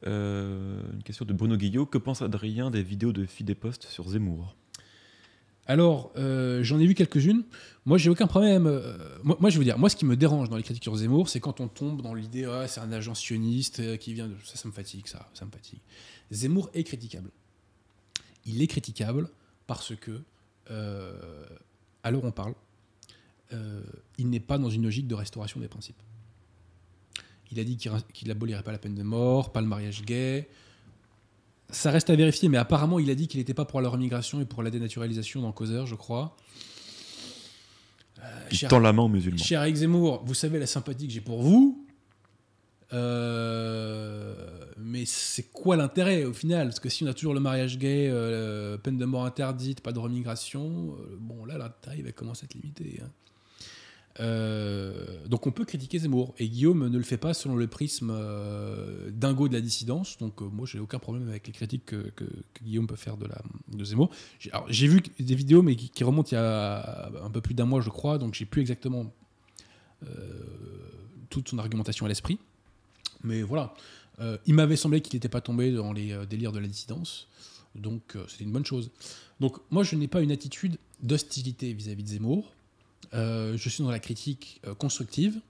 S2: Euh, une question de Bruno Guillot. Que pense Adrien des vidéos de filles des postes sur Zemmour?
S1: Alors, euh, j'en ai vu quelques-unes. Moi, j'ai aucun problème. Euh, moi, je veux dire, moi, ce qui me dérange dans les critiques sur Zemmour, c'est quand on tombe dans l'idée, ah, c'est un agent sioniste euh, qui vient de. Ça, ça me fatigue, ça, ça me fatigue. Zemmour est critiquable. Il est critiquable parce que, à l'heure on parle, il n'est pas dans une logique de restauration des principes. Il a dit qu'il n'abolirait pas la peine de mort, pas le mariage gay, ça reste à vérifier, mais apparemment, il a dit qu'il n'était pas pour la remigration et pour la dénaturalisation dans Causeur, je crois.
S2: Euh, il tend la main aux musulmans.
S1: Cher Eric Zemmour, vous savez la sympathie que j'ai pour vous. Euh, mais c'est quoi l'intérêt au final? Parce que si on a toujours le mariage gay, euh, peine de mort interdite, pas de remigration, bon là l'intérêt va commencer à être limité. Hein. Euh, donc on peut critiquer Zemmour. Et Guillaume ne le fait pas selon le prisme euh, dingo de la dissidence. Donc euh, moi, j'ai aucun problème avec les critiques que, Guillaume peut faire de, la, de Zemmour. J'ai vu des vidéos, mais qui, qui remontent il y a un peu plus d'un mois, je crois. Donc j'ai plus exactement euh, toute son argumentation à l'esprit. Mais voilà. Il m'avait semblé qu'il n'était pas tombé dans les délires de la dissidence. Donc c'était une bonne chose. Donc moi, je n'ai pas une attitude d'hostilité vis-à-vis de Zemmour. Euh, je suis dans la critique euh, constructive.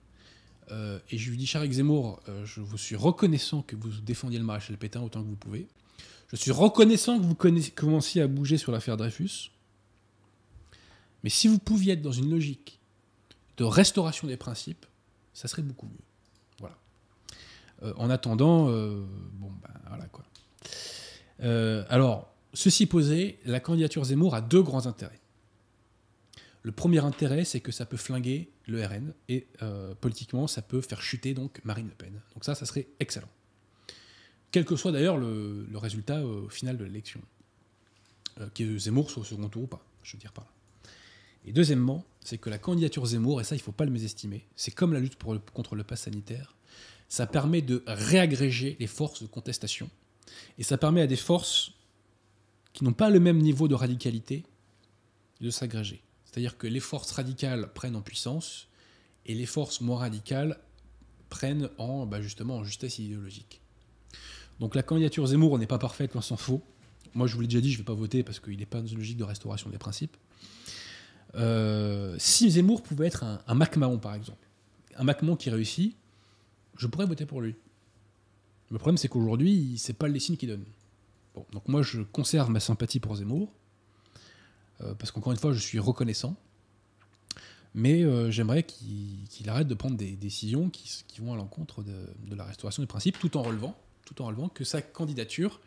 S1: Euh, et je lui dis, cher Zemmour, je vous suis reconnaissant que vous défendiez le maréchal Pétain autant que vous pouvez. Je suis reconnaissant que vous commenciez à bouger sur l'affaire Dreyfus. Mais si vous pouviez être dans une logique de restauration des principes, ça serait beaucoup mieux. Voilà. En attendant, bon, ben voilà quoi. Alors, ceci posé, la candidature Zemmour a deux grands intérêts. Le premier intérêt, c'est que ça peut flinguer le RN et euh, politiquement, ça peut faire chuter donc Marine Le Pen. Donc ça, ça serait excellent. Quel que soit d'ailleurs le, résultat euh, final de l'élection. Euh, que Zemmour soit au second tour ou pas, je veux dire là. Et deuxièmement, c'est que la candidature Zemmour, et ça il ne faut pas le mésestimer, c'est comme la lutte contre le pass sanitaire, ça permet de réagréger les forces de contestation, et ça permet à des forces qui n'ont pas le même niveau de radicalité de s'agréger. C'est-à-dire que les forces radicales prennent en puissance, et les forces moins radicales prennent en, bah, justement en justesse idéologique. Donc la candidature Zemmour n'est pas parfaite, loin s'en faut. Moi, je vous l'ai déjà dit, je ne vais pas voter parce qu'il n'est pas dans une logique de restauration des principes. Euh, si Zemmour pouvait être un, un MacMahon, par exemple, un MacMahon qui réussit, je pourrais voter pour lui. Le problème, c'est qu'aujourd'hui, c'est pas le signes qu'il donne. Donc moi, je conserve ma sympathie pour Zemmour, parce qu'encore une fois, je suis reconnaissant. Mais euh, j'aimerais qu'il arrête de prendre des décisions qui, vont à l'encontre de, la restauration des principes, tout en relevant, que sa candidature,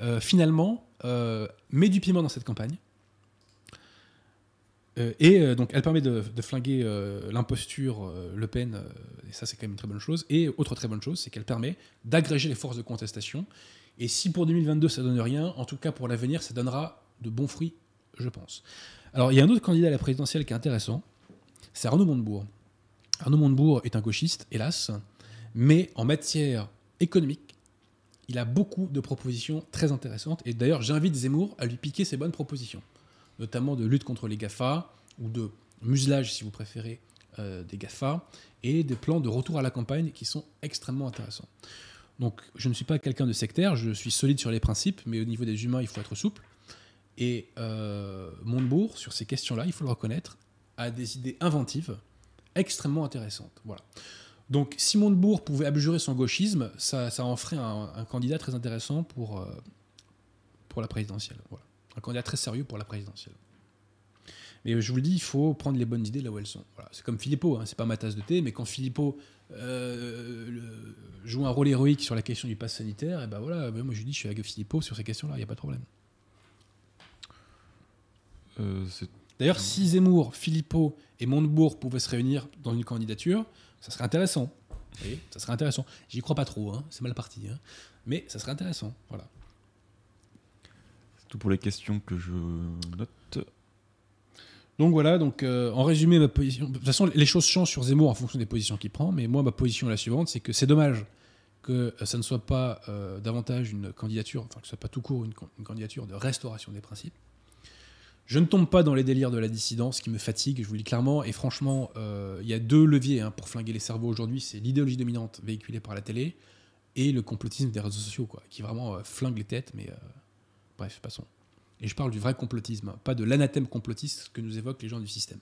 S1: euh, finalement, euh, met du piment dans cette campagne. Euh, et euh, donc, elle permet de, de flinguer euh, l'imposture euh, Le Pen, euh, et ça, c'est quand même une très bonne chose. Et autre très bonne chose, c'est qu'elle permet d'agréger les forces de contestation. Et si pour 2022 ça donne rien, en tout cas pour l'avenir, ça donnera de bons fruits, je pense. Alors, il y a un autre candidat à la présidentielle qui est intéressant, c'est Arnaud Montebourg. Arnaud Montebourg est un gauchiste, hélas, mais en matière économique, il a beaucoup de propositions très intéressantes. Et d'ailleurs, j'invite Zemmour à lui piquer ses bonnes propositions, notamment de lutte contre les GAFA, ou de muselage, si vous préférez, euh, des GAFA, et des plans de retour à la campagne qui sont extrêmement intéressants. Donc, je ne suis pas quelqu'un de sectaire, je suis solide sur les principes, mais au niveau des humains, il faut être souple. Et euh, Montebourg, sur ces questions-là, il faut le reconnaître, a des idées inventives extrêmement intéressantes. Voilà. Donc, si Montebourg pouvait abjurer son gauchisme, ça, en ferait un, candidat très intéressant pour, euh, pour la présidentielle. Voilà. Un candidat très sérieux pour la présidentielle. Mais je vous le dis, il faut prendre les bonnes idées là où elles sont. Voilà. C'est comme Philippot, hein, c'est pas ma tasse de thé, mais quand Philippot euh, joue un rôle héroïque sur la question du pass sanitaire, et ben voilà, moi je lui dis, je suis avec Philippot sur ces questions-là, il n'y a pas de problème.
S2: Euh,
S1: D'ailleurs, si Zemmour, Philippot et Montebourg pouvaient se réunir dans une candidature, ça serait intéressant. Ça serait intéressant. J'y crois pas trop, hein, c'est mal parti. hein. Mais ça serait intéressant. Voilà.
S2: c'est tout pour les questions que je note.
S1: Donc voilà, donc euh, en résumé, ma position. De toute façon, les choses changent sur Zemmour en fonction des positions qu'il prend, mais moi, ma position est la suivante c'est que c'est dommage que euh, ça ne soit pas euh, davantage une candidature, enfin que ce soit pas tout court une candidature de restauration des principes. Je ne tombe pas dans les délires de la dissidence qui me fatigue, je vous le dis clairement, et franchement, euh, il y a deux leviers hein, pour flinguer les cerveaux aujourd'hui c'est l'idéologie dominante véhiculée par la télé et le complotisme des réseaux sociaux, quoi, qui vraiment euh, flingue les têtes, mais euh, bref, passons. Et je parle du vrai complotisme, hein, pas de l'anathème complotiste que nous évoquent les gens du système.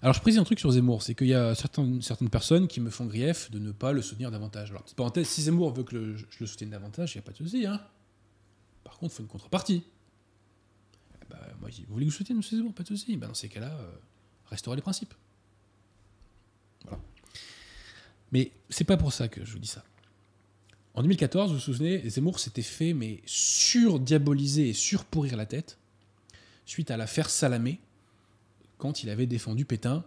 S1: Alors je précise un truc sur Zemmour, c'est qu'il y a certaines, personnes qui me font grief de ne pas le soutenir davantage. Alors, petite parenthèse, si Zemmour veut que je le soutienne davantage, il n'y a pas de souci. Hein. Par contre, il faut une contrepartie. Ben, moi, vous voulez que je soutienne M. Zemmour? Pas de souci. Ben, dans ces cas-là, euh, restaurer les principes. Voilà. Mais c'est pas pour ça que je vous dis ça. En 2014, vous vous souvenez, Zemmour s'était fait mais surdiaboliser et surpourrir la tête suite à l'affaire Salamé quand il avait défendu Pétain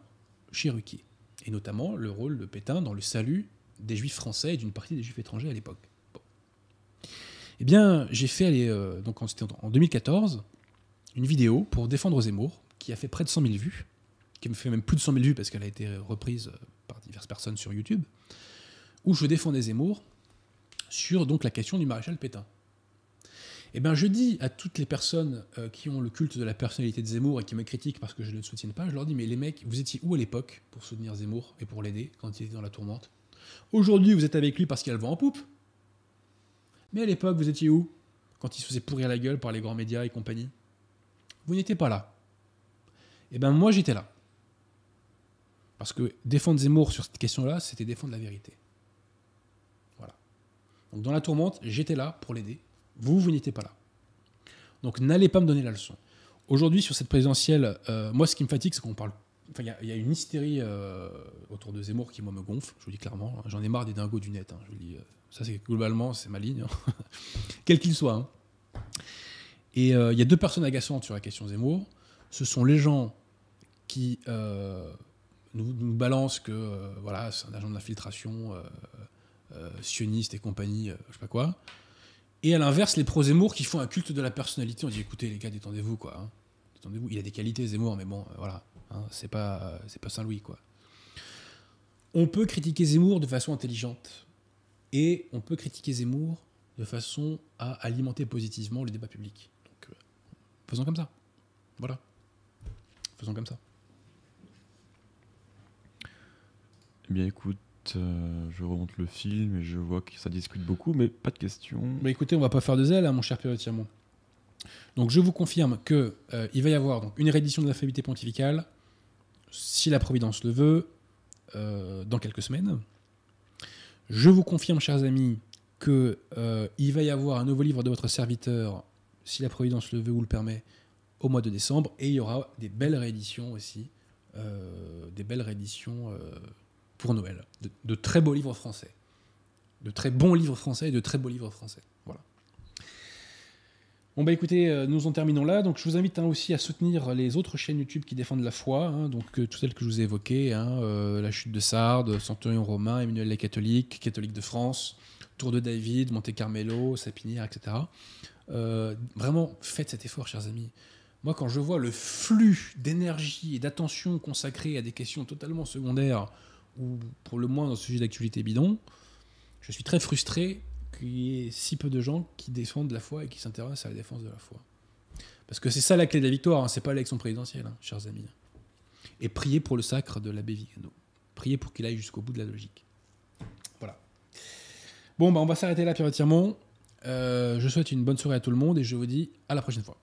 S1: chez Ruquier. Et notamment le rôle de Pétain dans le salut des juifs français et d'une partie des juifs étrangers à l'époque. Eh bien, j'ai fait, aller, euh, donc en 2014, une vidéo pour défendre Zemmour qui a fait près de 100 000 vues. qui me fait même plus de 100 000 vues parce qu'elle a été reprise par diverses personnes sur YouTube, où je défendais Zemmour sur donc la question du maréchal Pétain. Eh bien, je dis à toutes les personnes euh, qui ont le culte de la personnalité de Zemmour et qui me critiquent parce que je ne le soutiens pas, je leur dis, mais les mecs, vous étiez où à l'époque pour soutenir Zemmour et pour l'aider quand il était dans la tourmente? Aujourd'hui, vous êtes avec lui parce qu'il a le vent en poupe. Mais à l'époque, vous étiez où Quand il se faisait pourrir la gueule par les grands médias et compagnie? Vous n'étiez pas là. Eh bien, moi, j'étais là. Parce que défendre Zemmour sur cette question-là, c'était défendre la vérité. Voilà. Donc, dans la tourmente, j'étais là pour l'aider. Vous, vous n'étiez pas là. Donc n'allez pas me donner la leçon. Aujourd'hui, sur cette présidentielle, euh, moi, ce qui me fatigue, c'est qu'on parle. Enfin, il y, a une hystérie euh, autour de Zemmour qui, moi, me gonfle. Je vous dis clairement. J'en ai marre des dingos du net. Hein. je vous dis, euh, ça, c'est globalement, c'est ma ligne. Hein. [LAUGHS] Quel qu'il soit. Et il y a deux personnes agaçantes sur la question Zemmour. Ce sont les gens qui nous, nous, balancent que voilà, c'est un agent défiltration sioniste et compagnie, je sais pas quoi. Et à l'inverse, les pro-Zemmour qui font un culte de la personnalité. On dit écoutez, les gars, détendez-vous, quoi. Hein. Détendez-vous. Il a des qualités, Zemmour, mais bon, euh, voilà. Hein, c'est pas, c'est pas Saint-Louis, quoi. On peut critiquer Zemmour de façon intelligente. Et on peut critiquer Zemmour de façon à alimenter positivement le débat public. Faisons comme ça. Voilà. Faisons comme ça.
S2: Eh bien, écoute, euh, je remonte le film et je vois que ça discute beaucoup, mais pas de questions.
S1: Bah écoutez, on va pas faire de zèle, hein, mon cher Pierre Donc je vous confirme que euh, il va y avoir donc, une réédition de la faculté pontificale, si la Providence le veut, euh, dans quelques semaines. Je vous confirme, chers amis, que il va y avoir un nouveau livre de votre serviteur, si la Providence le veut ou le permet, au mois de décembre, et il y aura des belles rééditions aussi, des belles rééditions pour Noël. De, très beaux livres français. De très bons livres français et de très beaux livres français. Voilà. Bon bah écoutez, euh, nous en terminons là. Donc je vous invite hein, aussi à soutenir les autres chaînes YouTube qui défendent la foi. Hein. donc euh, toutes celles que je vous ai évoquées, hein, euh, la chute de Sardes, Centurion romain, Emmanuel les catholiques, catholique de France, Tour de David, Monte Carmelo, Sapinière, etc. vraiment, faites cet effort, chers amis. Moi, quand je vois le flux d'énergie et d'attention consacré à des questions totalement secondaires ou pour le moins dans ce sujet d'actualité bidon, je suis très frustré qu'il y ait si peu de gens qui défendent la foi et qui s'intéressent à la défense de la foi. Parce que c'est ça la clé de la victoire, hein, c'est pas l'élection présidentielle, hein, chers amis. Et priez pour le sacre de l'abbé Vigano. Priez pour qu'il aille jusqu'au bout de la logique. Bon, bah on va s'arrêter là, Pierre Tirmont. Euh, je souhaite une bonne soirée à tout le monde et je vous dis à la prochaine fois.